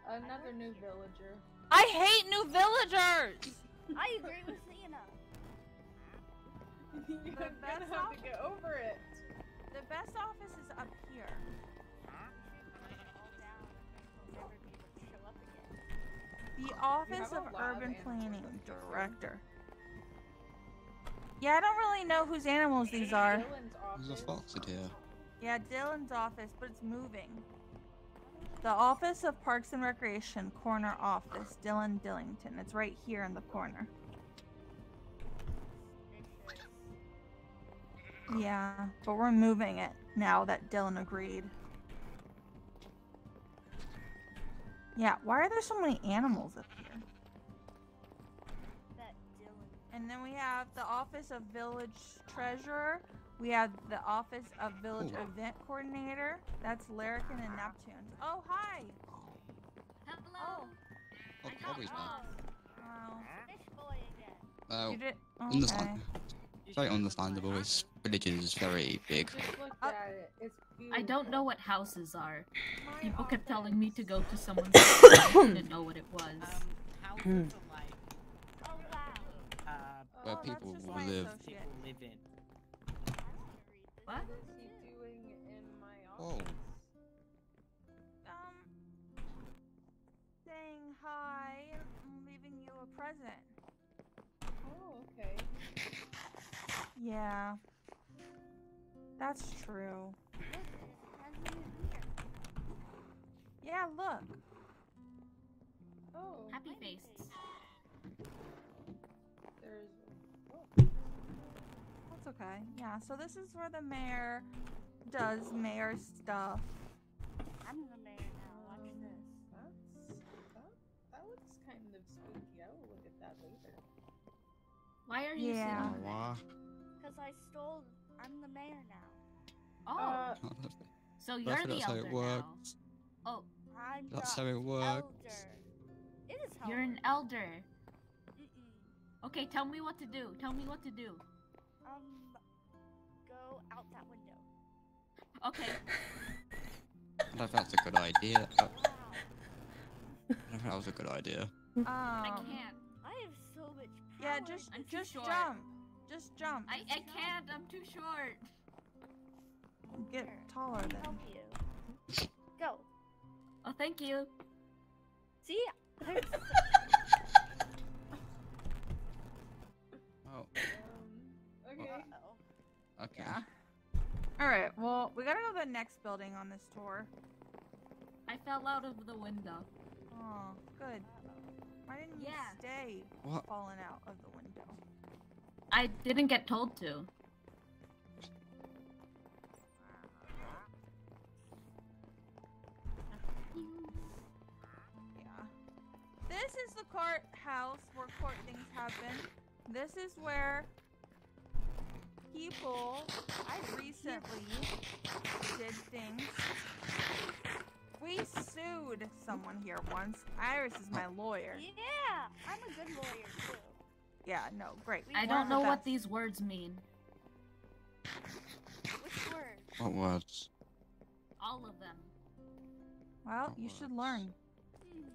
Another new here. villager. I hate new villagers. I agree with Lena. You're The gonna have to get over it. The best office is up here. The Office of Urban Planning up here, too. Director. Yeah, I don't really know whose animals these are. Dylan's There's a fox in here. Yeah, Dylan's office, but it's moving. The Office of Parks and Recreation, corner office, Dylan Dillington. It's right here in the corner. Yeah, but we're moving it now that Dylan agreed. Yeah, why are there so many animals up here? That Dylan. And then we have the Office of Village Treasurer. We have the Office of Village Ooh. Event Coordinator. That's Larrikin and Neptune. Oh, hi! Hello. Oh, I got Bobby's back. lost. Wow. Fish boy again. Oh, You did. Okay. understand. Very understandable. This village is very big. Uh, at it. It's beautiful. I don't know what houses are. My People kept telling me to go to someone's house. I didn't know what it was. Um, houses are like Oh uh, Where Oh, people just will my live. associate. people live in. What? What is he doing in my Whoa. office? Um, saying hi and I'm leaving you a present. Oh, okay. Yeah. That's true. Look, it has here. Yeah, look. Oh, Happy faces. That's okay. Yeah, so this is where the mayor does mayor stuff. I'm the mayor now. Watch Um, this. That's that. That looks kind of spooky. I will look at that later. Why are you Yeah. sitting there? Wow. Because I stole. I'm the mayor now. Oh, Uh, so you're the that's how elder it now. Oh, I'm That's the how it works. elder. It is how you're it an elder. Mm-mm. Okay, tell me what to do. Tell me what to do. Out that window. Okay. I don't know if that's a good idea. Uh, Wow. I don't know if that was a good idea. Um, I can't. I have so much power. Yeah, just I'm just short. jump. Just jump. I, I can't. I'm too short. Get taller then. help you. Go. Oh, thank you. See? Oh, Um. Okay. Uh-oh. okay. Yeah. All right. Well, we gotta go to the next building on this tour. I fell out of the window. Oh, good. Why didn't you Yeah. stay What? falling out of the window? I didn't get told to. Yeah. This is the courthouse where court things happen. This is where people I recently did things. We sued someone here once. Iris is my lawyer. Yeah, I'm a good lawyer too. Yeah, no, great. I We're don't the know what these words mean. Which word? What words? All of them. Well, you should learn. Hmm.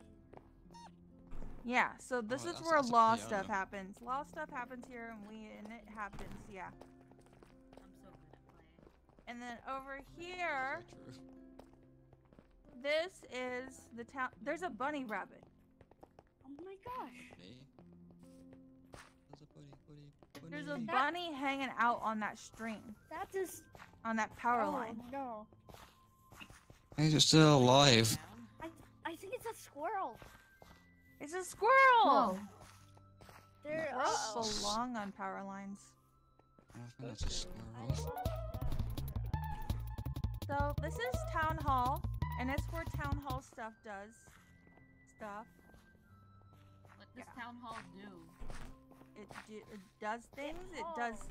Yeah, so this Oh, is where law stuff happens. Law stuff happens here and we and it happens, yeah. And then over here, this is the town there's a bunny rabbit. Oh my gosh. Me? There's a buddy, buddy, buddy. There's a bunny hanging out on that string, That is. on that power oh, line. No. Is it still alive? I I think it's a squirrel. It's a squirrel. Whoa. They're uh Squirrels oh. belong on power lines. I think that's a squirrel. So this is town hall, and that's where town hall stuff does stuff. What does Yeah. town hall do? It, do, it does things. It halls. does.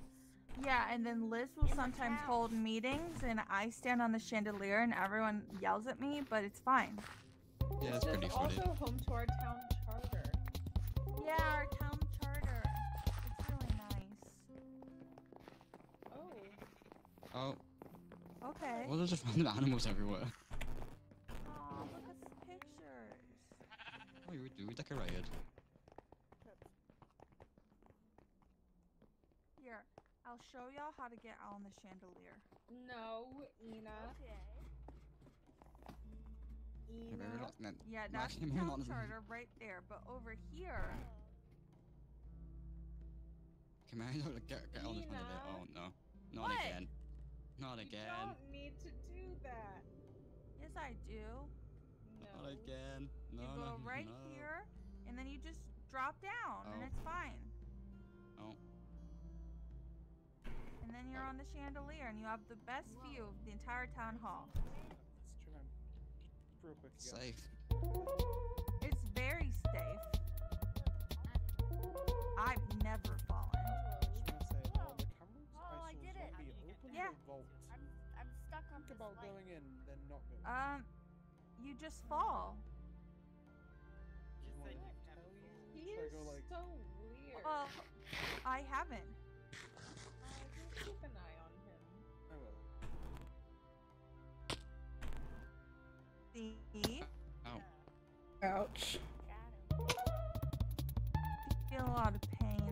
Yeah, and then Liz will In sometimes hold meetings, and I stand on the chandelier, and everyone yells at me, but it's fine. Yeah, it's pretty is funny. also home to our town charter. Yeah, our town charter. It's really nice. Oh. Oh, Okay. what are just random animals everywhere? Aw, look at some pictures. Oh, you do decorated. Here, I'll show y'all how to get on the chandelier. No, Ina. Okay. Yeah, very Ina. reluctant. Yeah, No, that's actually, the maybe town charter right there. But over here, Come on, get, get on this one a bit. Oh no, not What? again. Not again. You again. don't need to do that. yes, I do. No. Not again. No, you no, go right no. here, and then you just drop down, and Oh. it's fine. Oh, And then you're oh. on the chandelier, and you have the best view of the entire town hall. Let's try and real quick again. safe. It's very safe. I've never fallen. Yeah. the vault. I'm I'm stuck on Think this about light. going in, then not going. Um, you just fall. Do you want to you? He is go like? so weird. Well, I haven't. Uh, just keep an eye on him. I will. See? Oh, Ouch. Shadow. Feel a lot of pain.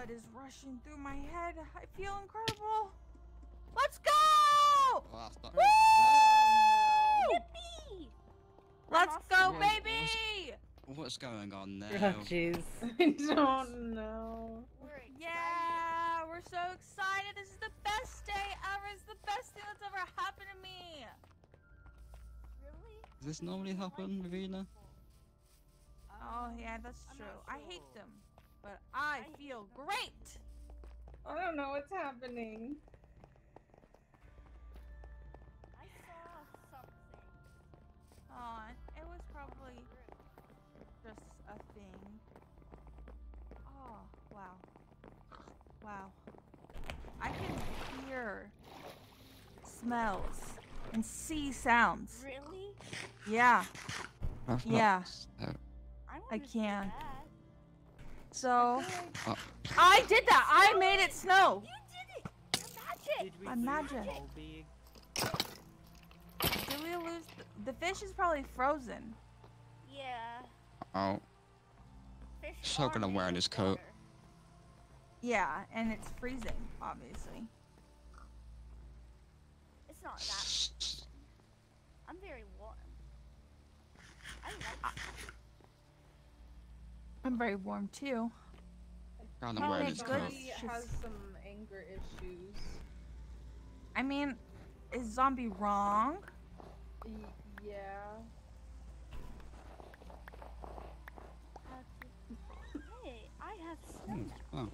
Blood is rushing through my head. I feel incredible. Let's go! oh that's not. Woo! Yippee! Let's go, awesome. baby! What's going on Oh, jeez. I don't know. We're. Yeah, we're so excited. This is the best day ever. It's the best thing that's ever happened to me. Really? Does this normally happen, Ravina? Oh, yeah, that's true. not I hate them, but I hate feel great. I don't know what's happening. I saw something. Oh, it was probably just a thing. Oh, wow. Wow. I can hear smells and see sounds. Really? Yeah. I've Yeah. I, I wanna can. That. So, oh, I did that. I made it snow. You did it! You're magic! Did we I'm magic. Did we lose? The, the fish is probably frozen. Yeah. oh. Fish So are gonna made wear of this coat. Yeah, and it's freezing, obviously. It's not that. I'm very warm. I like I'm very warm too. God, I'm wearing a this coat. Has some anger issues. I mean, is zombie wrong? Y- yeah. Hey, I have Hmm, snow. Oh,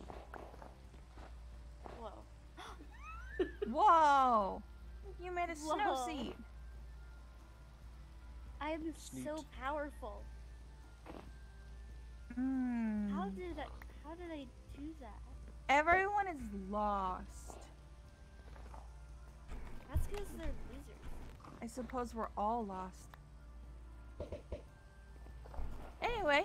Whoa. Whoa! You made a snow Whoa. seed. I'm so powerful. Hmm. How did I? How did I do that? Everyone is lost. That's because they're losers. I suppose we're all lost. Anyway,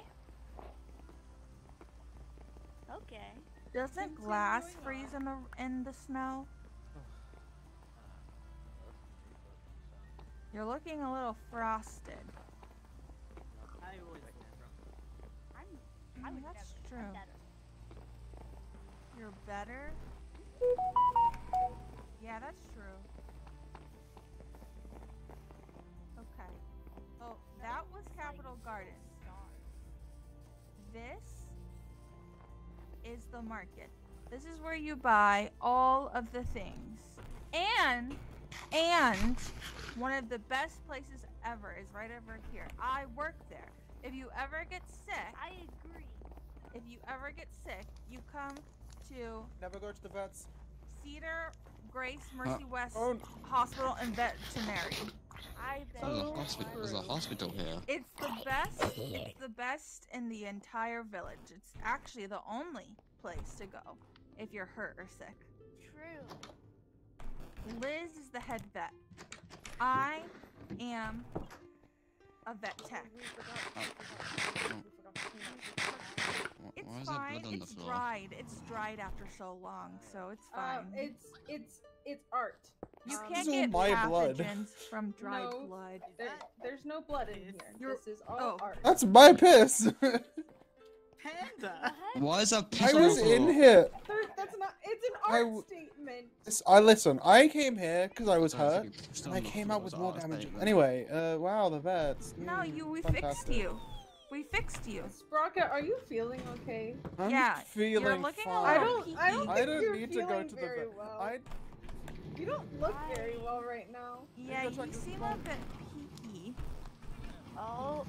Okay. doesn't glass freeze in the in the snow? You're looking a little frosted. I that's. I'm true. better. You're better? Yeah, that's true. Okay. Oh, that was Capitol Garden. This is the market. This is where you buy all of the things. And and one of the best places ever is right over here. I work there. If you ever get sick, I agree. if you ever get sick, you come to Never go to the vets. Cedar Grace Mercy West oh. Hospital and Veterinary. I bet. there's a hospital. There's a hospital here. It's the best. It's the best in the entire village. It's actually the only place to go if you're hurt or sick. True. Liz is the head vet. I am a vet tech. Wh- It's Why fine. blood on the It's dried. It's dried after so long, so it's fine. Um, it's it's it's art. you um, can't This get all my blood. pathogens from dried No. blood. There, there's no blood in here. You're- this is all oh. art. That's my piss. Panda. Why is that I piss on was in here. That's not. It's an I art w- statement. This- I listen. I came here because I was hurt, if you pissed and I came out with more damage. statement. Anyway, uh, wow, the vets. No, Mm, you. We fixed you. We fixed you. Sprocket, are you feeling okay? I'm Yeah, feeling you're looking fine. I don't. I don't I don't you're need to go to the very vet. well. I You don't look very well right now. Yeah, you seem a bump. bit peaky. Oh,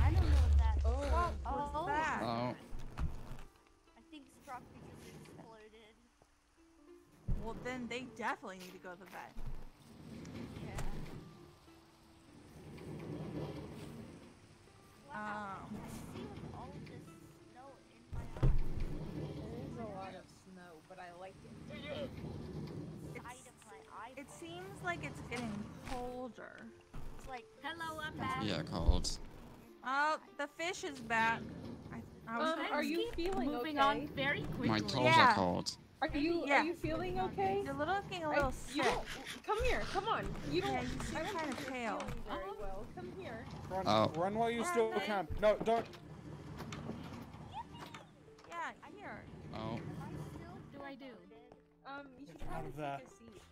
I don't know what that. Oh, What Oh. was that? Oh, I think struck because it exploded. Well, then they definitely need to go to the vet. Yeah. Wow. Um, I see all this snow in my eye. There is a lot of snow, but I like it. Side of my eye. It seems like it's getting colder. It's like Hello, I'm back. yeah, cold. Oh, the fish is back. I, I was Um, are you feeling Moving okay? on very quickly. My toes Yeah. are cold. Are you Yeah. are you feeling okay? You're looking a I- little you sick. don't, come here, come on. You don't. Yeah, you seem I don't kinda pale. very Uh-huh. well. Come here. run, Oh. run while you Uh, still I- can. No, don't. Yeah, here. Oh, Am I still do I do? Um, you should Get out probably take a seat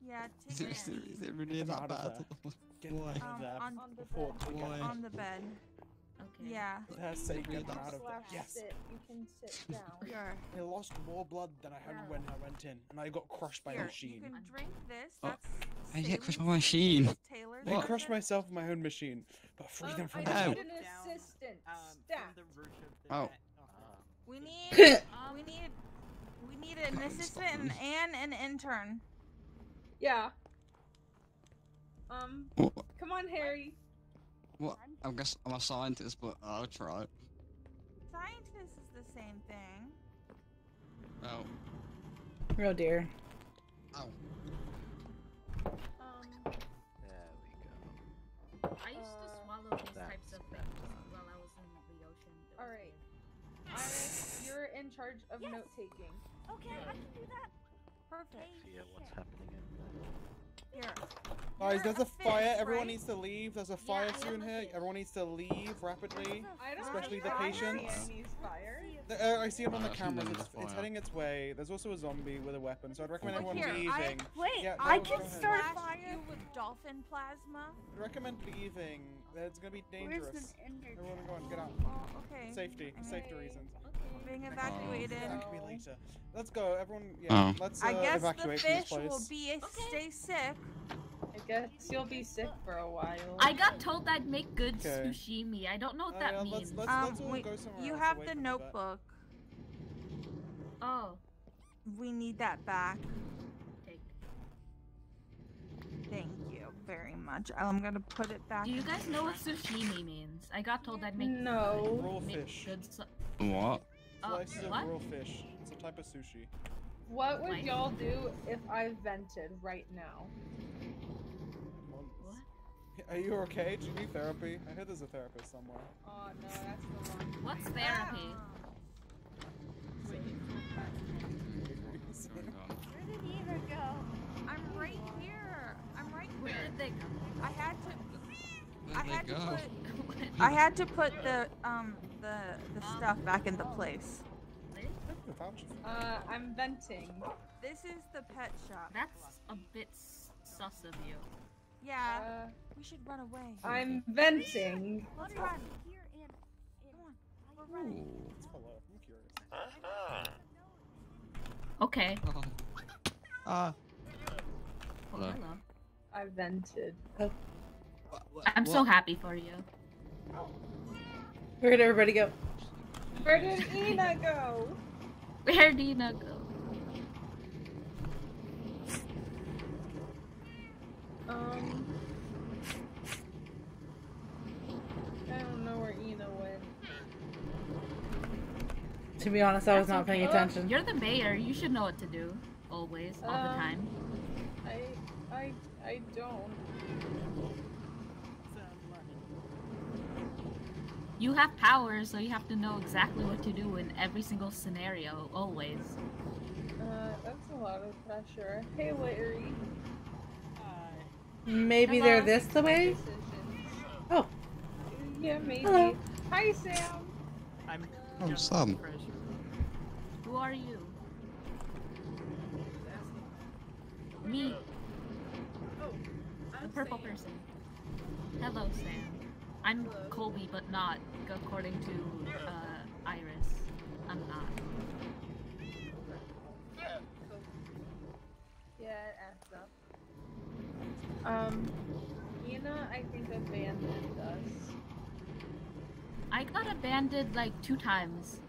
Yeah, is take it, it. is it, is it really Get that out bad? Get out of Um, on- on the bed. we get Why? On the bed. Okay. Yeah. They're saying Really get out of there. Yes. sit. You can sit down. Here. I lost more blood than I had when I went in, and I got crushed by a Here. You machine. can drink this. Oh, That's I get crushed by Sally's- my machine. Taylor's I crushed myself with my own machine, but free Um, them from I need an assistant. Um, Stat. from the verge of the Oh. We need. Um, we need. We need an Stop assistant and, and an intern. Yeah. Um, What? come on, Harry. what? I guess I'm a scientist, but I'll try. Scientist is the same thing. Oh, Oh dear. Ow. Um. There we go. I used to swallow uh, these types of things while I was in the ocean. Alright. Iris, you're in charge of Yes. note taking. Okay, I can do that. Perfect. See uh, what's happening in there. Here. Guys, You're there's a fish, fire. Everyone right? needs to leave. There's a fire I am soon here. Everyone needs to leave rapidly. Especially the patients. see. The- uh, I see it on the cameras. It's, it's heading its way. There's also a zombie with a weapon, so I'd recommend Well, everyone here, I- leaving. Wait, Yeah, I can start a fire. with dolphin plasma. I'd recommend leaving It's gonna be Where's dangerous. the Everyone go and get out. Oh, okay. Safety, safety Okay. reasons. Being Oh. evacuated. That could be later. Let's go, everyone. Yeah, Oh. let's uh, I guess the fish from this will place. be stay sick. I guess you'll be sick for a while. I got told I'd make good Okay. sushimi. I don't know what Uh, that yeah, means. let's- let's- Um, let's all wait, go somewhere you have the from the vet. notebook. Oh, We need that back. take. Thank you very much. I'm gonna put it back. Do you guys know what truck. sushimi means? I got told I'd make No. Raw make fish. good. Su- What? oh, Slices of what? raw fish. It's a type of sushi. What would Like- y'all do if I vented right now? Well, What? Are you okay? Do you need therapy? I hear there's a therapist somewhere. Oh no, that's the wrong. What's therapy? Ah. Going on. Where did Eva go? I'm right here. I'm Where did they go? I had to. I had they to put. I had to put the um the the stuff back into place. Uh, I'm venting. This is the pet shop. That's a bit s- sus of you. Yeah. Uh, we should run away. I'm venting. Let's run. here in, in Come on. We're running. Ooh. Let's follow. I'm curious. Okay. Ah. Well, Hello. Hello. I vented. I'm so happy for you. Where'd everybody go? Where did Ina go? Where do you not go? Um. I don't know where Ina went. To be honest, I was That's not paying okay. attention. You're the mayor. You should know what to do. Always, all the Um, time. I I I don't. You have powers, so you have to know exactly what to do in every single scenario. Always. Uh, that's a lot of pressure. Hey, Larry. Hi. Maybe they're Hello. this the way? Oh. Yeah, maybe. Hello. Hi, Sam. I'm Oh, just Sam. Who are you? Me, the purple person. Hello, Sam. I'm Colby, but not according to uh, Iris. I'm not. Yeah, it adds up. Um, Ina, I think abandoned us. I got abandoned like two times.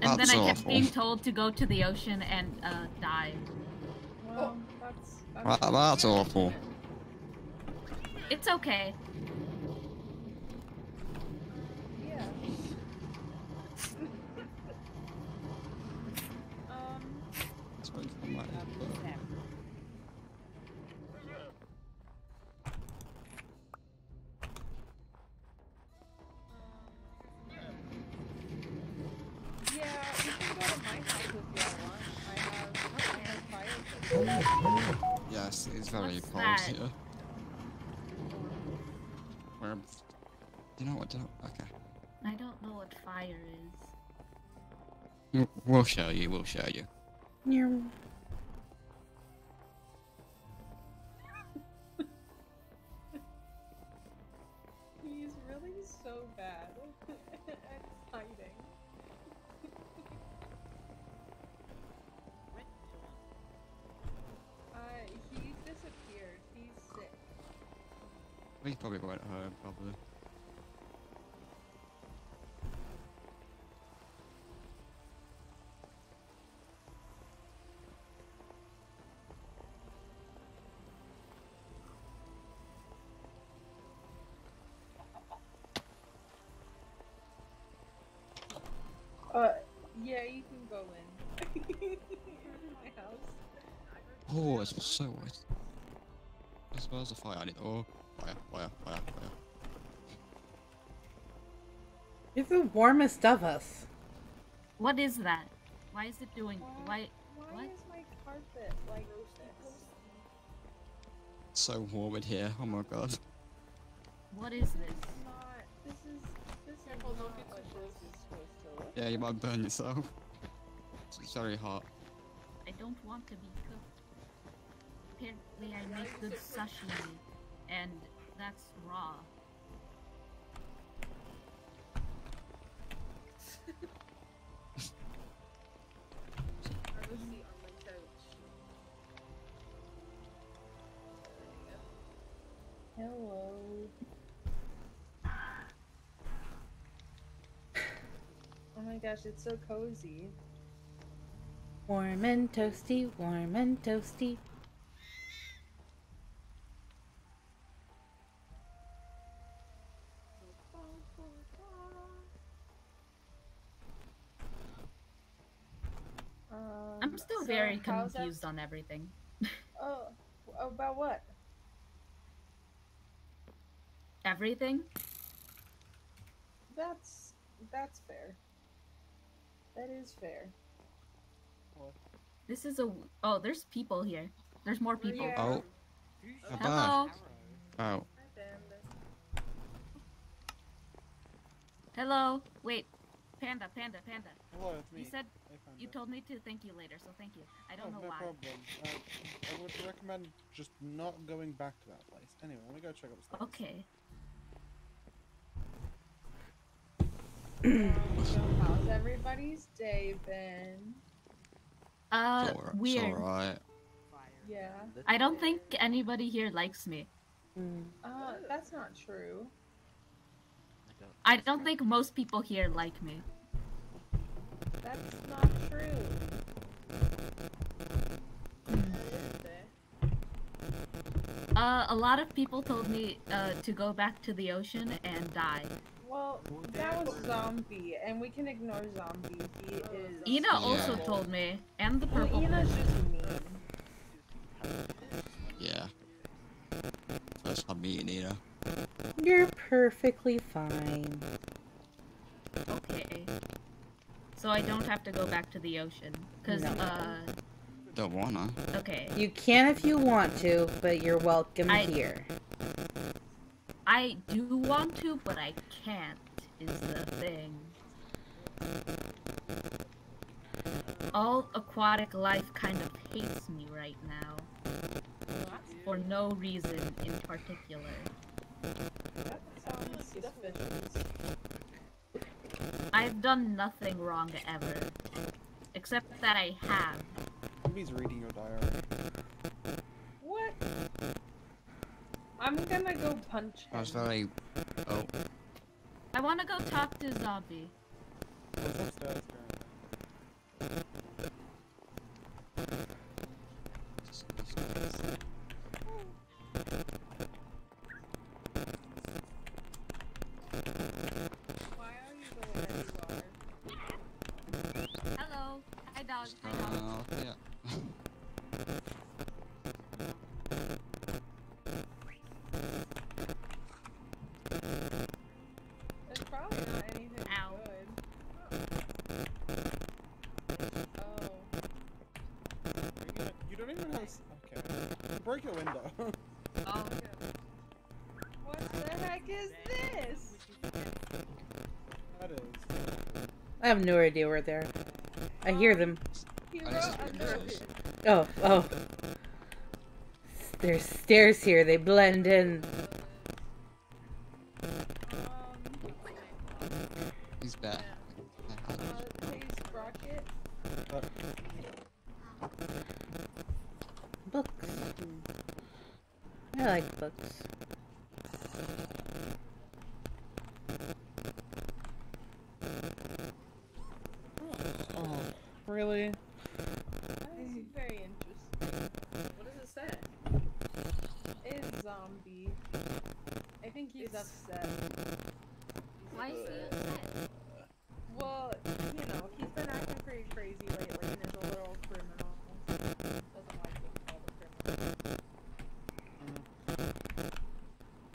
And That's then I kept awful. being told to go to the ocean and uh, die. Well, that's. That, that's awful. It's okay. Yeah. um. It's going for my Yeah, you can go to my house if y'all want. I have, I have fire pit. but- Yes, it's very What's cold that? here. Where? Do you know what? Do you know? Okay. I don't know what fire is. We'll- We'll show you. We'll show you. He's We probably went home. Probably. Uh, yeah, you can go in. You're in my house. Oh, it's so wet. It smells of fire. I need. Oh, You're the warmest of us. What is that? Why is it doing? Why? Why What? is my carpet like this? So warm in here. Oh my god. What is this? Not. This is. This is not what this is supposed to look. Yeah, you might burn yourself. It's, it's very hot. I don't want to be cooked. Apparently, I make good sashimi, and that's raw. Hello. Oh my gosh, it's so cozy. Warm and toasty, warm and toasty. Very how's that- confused on everything. Oh, oh, about what? Everything? That's that's fair. That is fair. This is a. Oh, there's people here. There's more people. Yeah. Oh. Hello. Oh. Hello. Wait. Panda, panda, panda. Hello, it's me. You said Hey, you told me to thank you later, so thank you. I don't Oh, know no why. problem. Uh, I would recommend just not going back to that place. Anyway, let me go check upstairs. Okay. Um, so how's everybody's day been? Uh, It's alright. weird. It's alright. Yeah. I don't think anybody here likes me. Uh, that's not true. I don't think most people here like me. That's not true. Uh, a lot of people told me uh, to go back to the ocean and die. Well, that was zombie, and we can ignore zombie. He is. Ina also told me, and the Well, purple. Ina's just mean. Yeah. First time meeting Ina. You're perfectly fine. Okay. So I don't have to go back to the ocean. Cause, No. uh, Don't wanna. okay. You can if you want to, but you're welcome I- here. I do want to, but I can't, is the thing. All aquatic life kind of hates me right now. For no reason in particular. That sounds suspicious. I've done nothing wrong ever. Except that I have. Somebody's reading your diary. What? I'm gonna go punch him. I was him. very. Oh. I want to go talk to Zombie. What's upstairs currently? Why are you the way that you are? Hello. Hi, dog. Hi, Uh, dog. yeah. It's probably not anything Ow. good. Oh. You, don't- you don't even have. s- Okay. You broke your window. Oh. What the heck is this? that is. I have no idea where they're. I hear them. He I wrote just- a note. Oh, oh. There's stairs here. They blend in. He's back. uh. Books. I like books. Oh, really? That is very interesting. What does it say? It's zombie. I think he's upset. Why is he upset? Well, you know, he's been acting pretty crazy lately and is a little criminal. Doesn't like being called a criminal.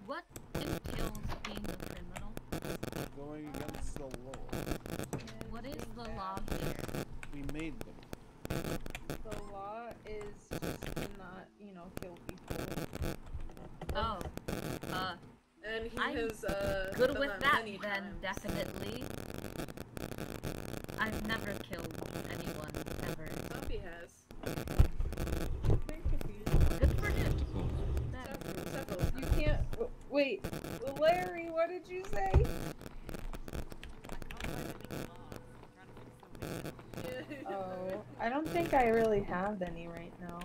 What entails being a criminal? Going against the law. What is the law here? We made them. The law is just to not, you know, kill people. Oh. Uh, And he I'm has uh good done with that that many then, times. definitely. I've never killed anyone, ever. Zombie has. Good for him. Several, several You can't. w- Wait, Larry, what did you say? Oh, I don't think I really have any right now.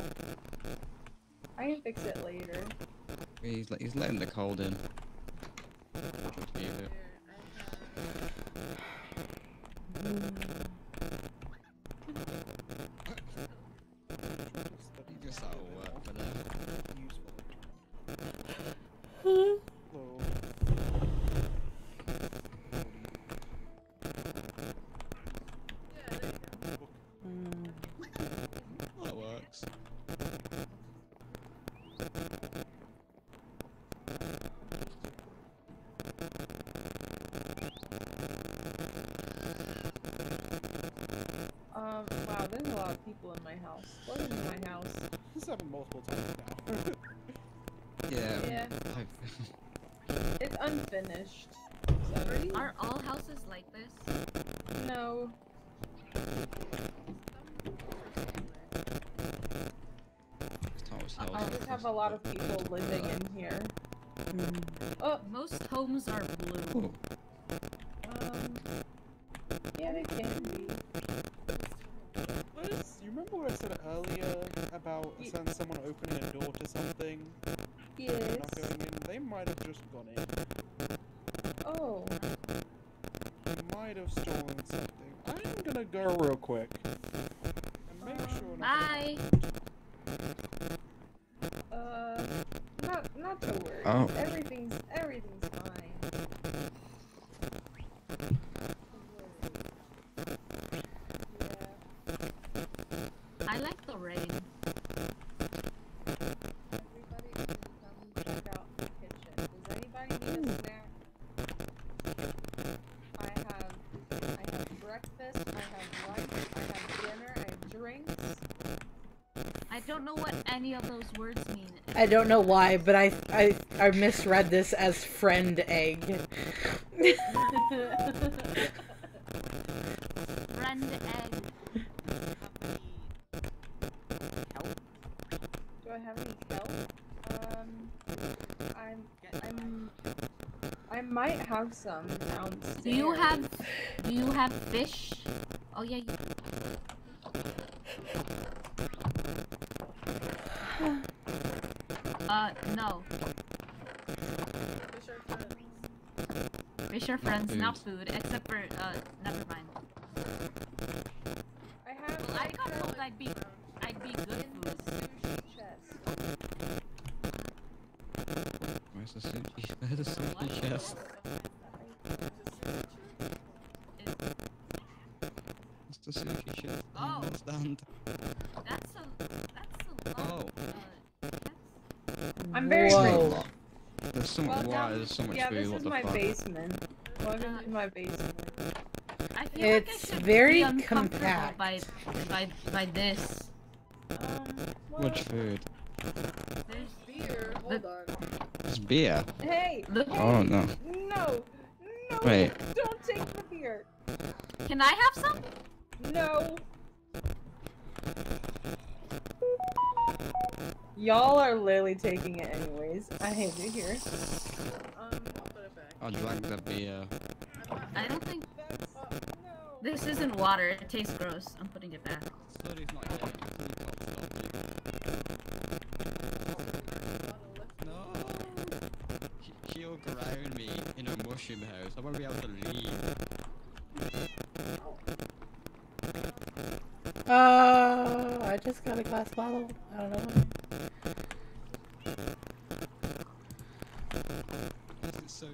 I can fix it later. He's, let- he's letting the cold in. Leave it. Mm. Um, wow, there's a lot of people in my house. Welcome to my house. This happened multiple times now. Yeah. Yeah. I- It's unfinished. Are all houses like this? No. Thomas I Howard. just have a lot of people living in here. Oh, Most homes are blue. um, yeah, they can be. Liz, you remember what I said earlier about Ye- sending someone opening a door to something? Yes. and Not going in? They might have just gone in. Oh, They might have stolen something. I'm gonna go real quick. And make sure Bye. uh, not not to worry. Oh. Everything's everything's fine. I like the rain. Everybody can come check out the kitchen. Does anybody need a snack? I have I have breakfast, I have lunch, I have dinner, I have drinks. I don't know what any of those words mean. I don't know why, but I I I misread this as friend egg. Friend egg. Do I have any help? Um, I'm I'm I might have some downstairs. Do you have do you have fish? Oh yeah. You... Uh no. Fish are friends, not food, except for uh never mind. I have Well, I got told I'd be I'd be good in the food. sushi chest. Where's the sushi? Where's the sushi chest? It's the sushi chest. Oh. don't understand. That's a that's a Oh. lot. Uh, I'm very Whoa. grateful. There's so much. Well, Why? There's so much yeah, food. this what is the my basement. Welcome to my basement. I feel like I It's should very be compact. by by by this. Um, Much food. There's Beer, hold on. It's beer. Hey! The- Oh no. No! No! Wait. Don't take the beer! Can I have some? No! Y'all are literally taking it anyways. I hate it here. Um, I'll put it back. I drank the beer. I don't think this isn't water. It tastes gross. I'm putting it back. Sorry's not here. No. She- She'll ground me in a mushroom house. I won't be able to leave. Uh, I just got a glass bottle. I don't know. So.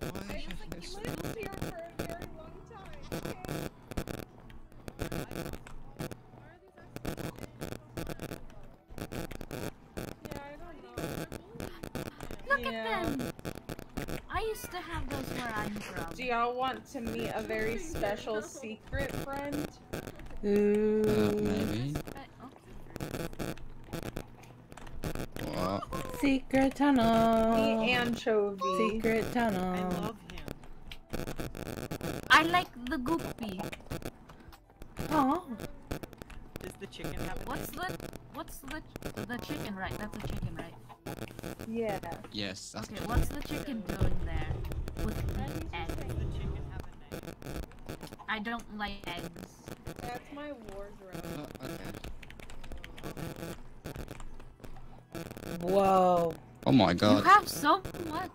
Why is your house so lived here for a very long time. Yeah, I don't know. Look Yeah. at them. I used to have those where I'm from. Do y'all want to meet a very special secret friend? Uh, maybe. What? Secret tunnel. Meet Anchovy. Secret tunnel. I love him. I like the goopy. Oh. Does the chicken have What's the what's the the chicken right? That's a chicken right? Yeah. Yes, that's Okay, what's the chicken doing there with the egg? The chicken have a name? I don't like eggs. That's my wardrobe. Oh, okay. Whoa. Oh my god. You have so much.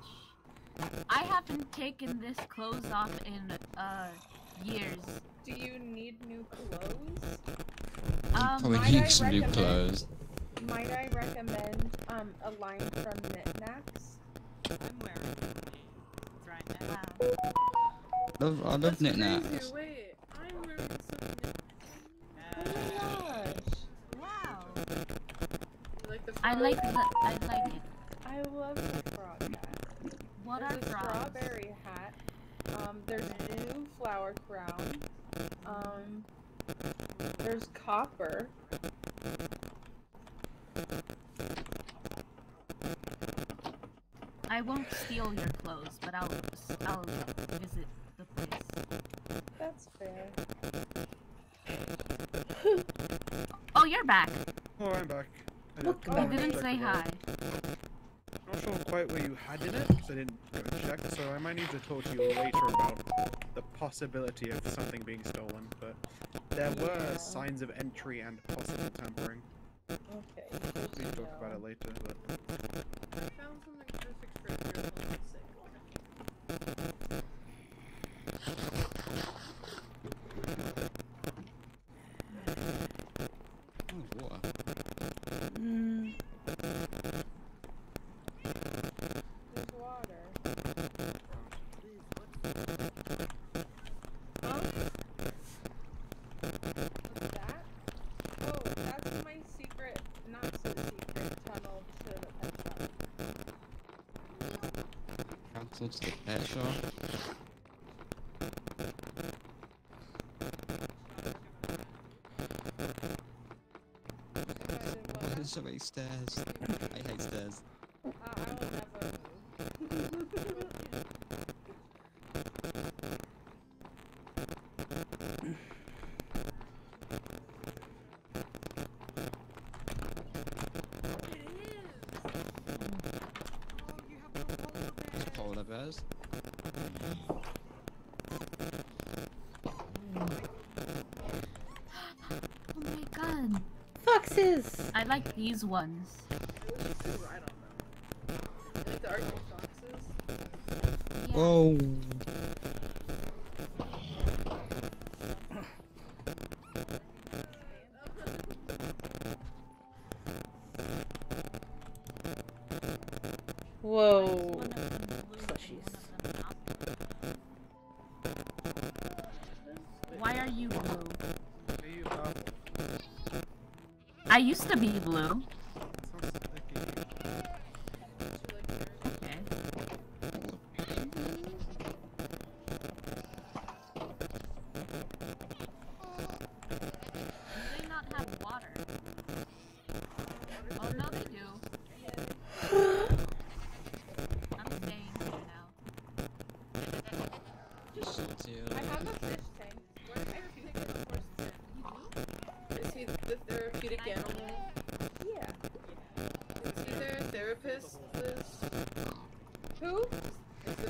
I haven't taken this clothes off in uh years. Do you need new clothes? Um, Probably need some new clothes. Might I recommend um a line from Knickknacks? I'm wearing it right now. Love, I love That's knickknacks. Wait, I'm wearing something. Oh my gosh. Wow. Like the I like the. I like it. I love the frog hat. What there's are a frogs? strawberry hat. Um, there's blue flower crown. Um, there's copper. I won't steal your clothes, but I'll I'll visit the place. That's fair. Oh, you're back. Oh, I'm back. I Look, did- You wanted to didn't say hi. I'm Not sure quite where you had in it, so I didn't go check. So I might need to talk to you later about the possibility of something being stolen. But there were Yeah. signs of entry and possible tampering. Okay. We can talk about it later. But I found something perfect for your little sick. Oh, water. Mm, There's water. Huh? What's that? Oh, that's my secret, not so secret tunnel to the pet shop. Why is so many stairs? I hate stairs. Uh, I will never move. Polar bears. Oh my god. foxes! I like these ones. I wish you could ride on them. I like the Yeah. Whoa. Used to be blue. Sounds sticky. Okay. Do they not have water? Oh no, they do. I'm staying here now. Just chill. I have a fish tank. Where did I pick it up? Where's Is he the therapeutic animal? Yeah. Is he their therapist? Liz? Who? Is the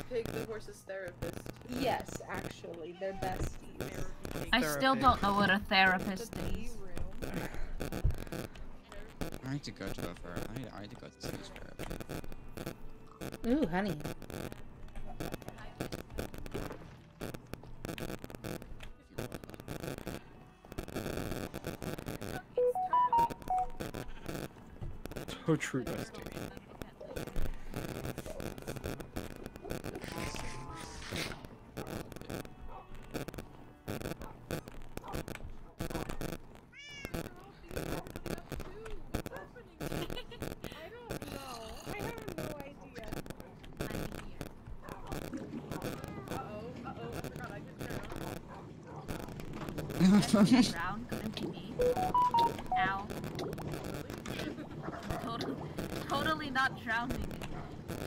pig therapist? Yes, actually, they're besties. I still don't know what a therapist The is. I need to go to a therapist. I need, I need to go to speech therapy. Ooh, honey. If. So true, bestie. I don't know. I have no idea. Uh oh, uh oh, I forgot I could Ow. Totally, totally not drowning.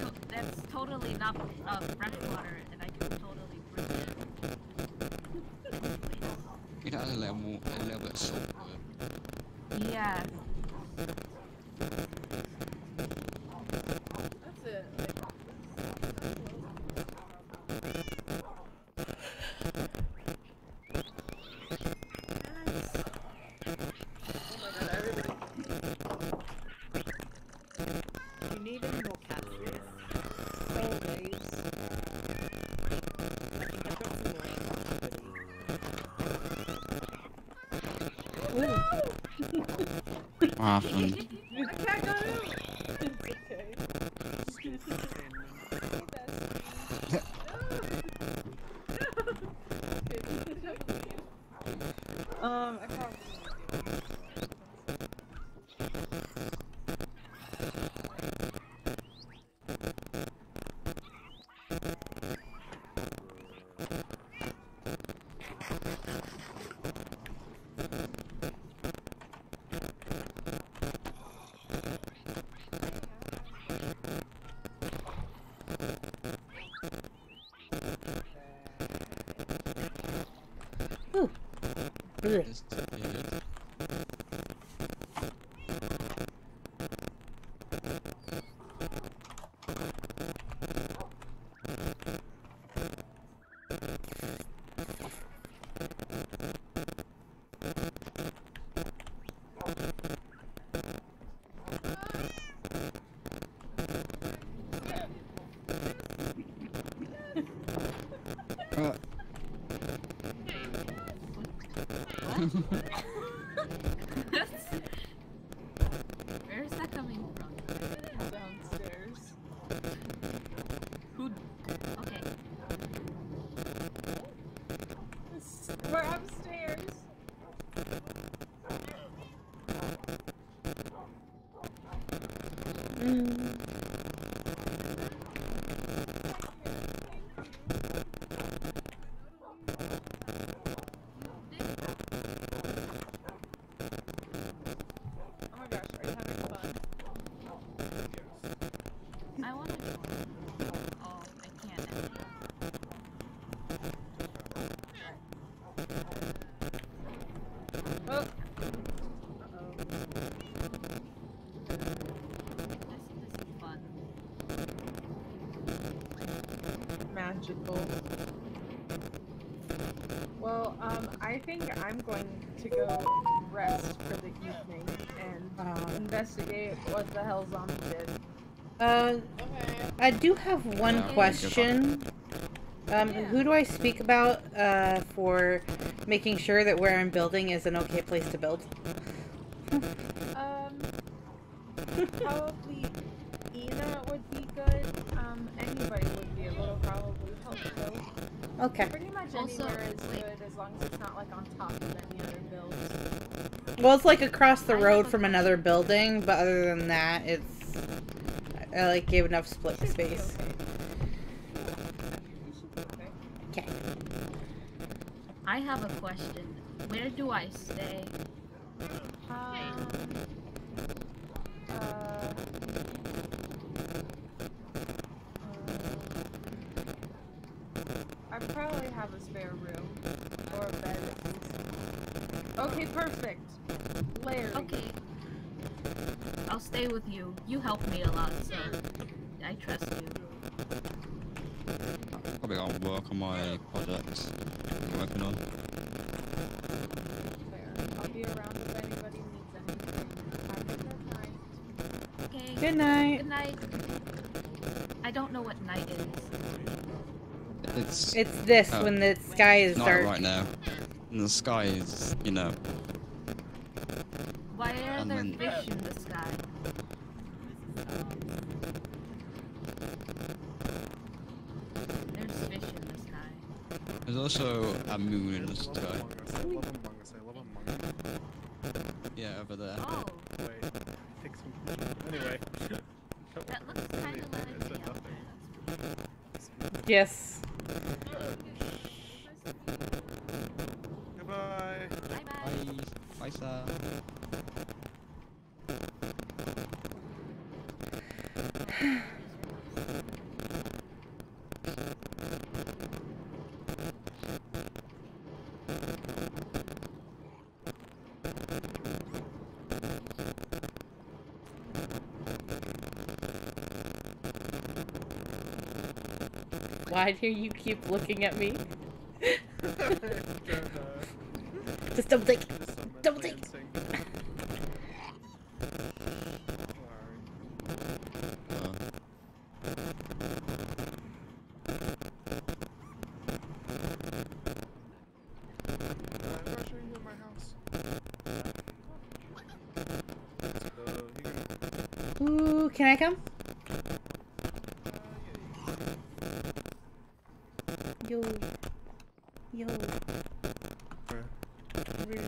To- that's totally not uh, fresh water, and I can totally breathe it. It has a little more, a little bit of salt. to it. Yeah. That's it. Like, oh my god, everybody. You need any more capsules? Always. I think I've got some more. Ooh. What happened? My cat got out! It's okay. um, I probably Ugh. Disappeared. Uh, Where is that coming from? Downstairs. Who? Okay. We're upstairs. Mm. Oh my gosh, are you having fun? I want to join. Oh, I can't. anymore. Oh. Uh-oh. This, this is fun. Magical. Well, um, I think I'm going to go rest for the evening and Aw. investigate what the hell zombie did. Uh, I do have one Yeah, question. Um, who do I speak about uh, for making sure that where I'm building is an okay place to build? Um, Okay. Pretty much Also, anywhere is wait. good as long as it's not like on top of any other builds. Well, it's like across the I road from another building, but other than that, it's I like gave enough split Should space. okay. Be okay. Okay. I have a question. Where do I stay? Um, uh, I probably have a spare room or a bed. Okay, perfect. Larry. Okay. I'll stay with you. You help me a lot, so I trust you. probably gonna work on my projects I'm working on. I'll be around if anybody needs anything. Have a good night. Okay. Good night. Good night. I don't know what night is. It's It's this Oh. when the sky is night dark. right now. And the sky is, you know, Why are And there then- fish in the sky? There's fish in the sky. there's also a moon in the sky. Among Us. I love Among Us. I love Among Us. Yeah, over there. Oh, Wait, take some. Anyway. that looks kind of like I said the nothing. Yes. Goodbye. Bye bye. Bye. Bye, sir. Why do you keep looking at me? Just don't think. Just some Double mentally take. insane. Sorry. Uh, Uh, I'm not showing you my house. So, you can, Ooh, can I come? uh, yeah, Yo. Yo. yeah.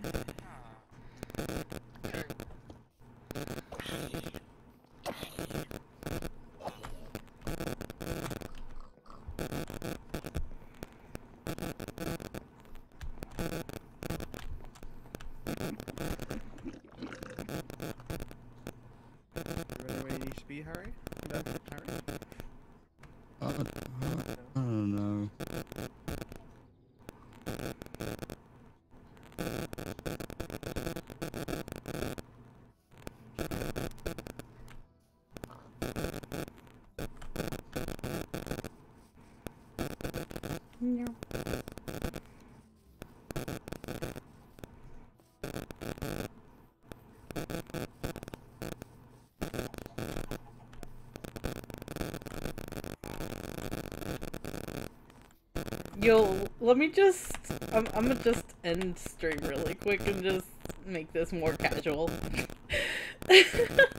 You ready where you need to be, Harry? No, Harry? I, I, I don't know. No. Yo, let me just. I'm, I'm gonna just end stream really quick and just make this more casual.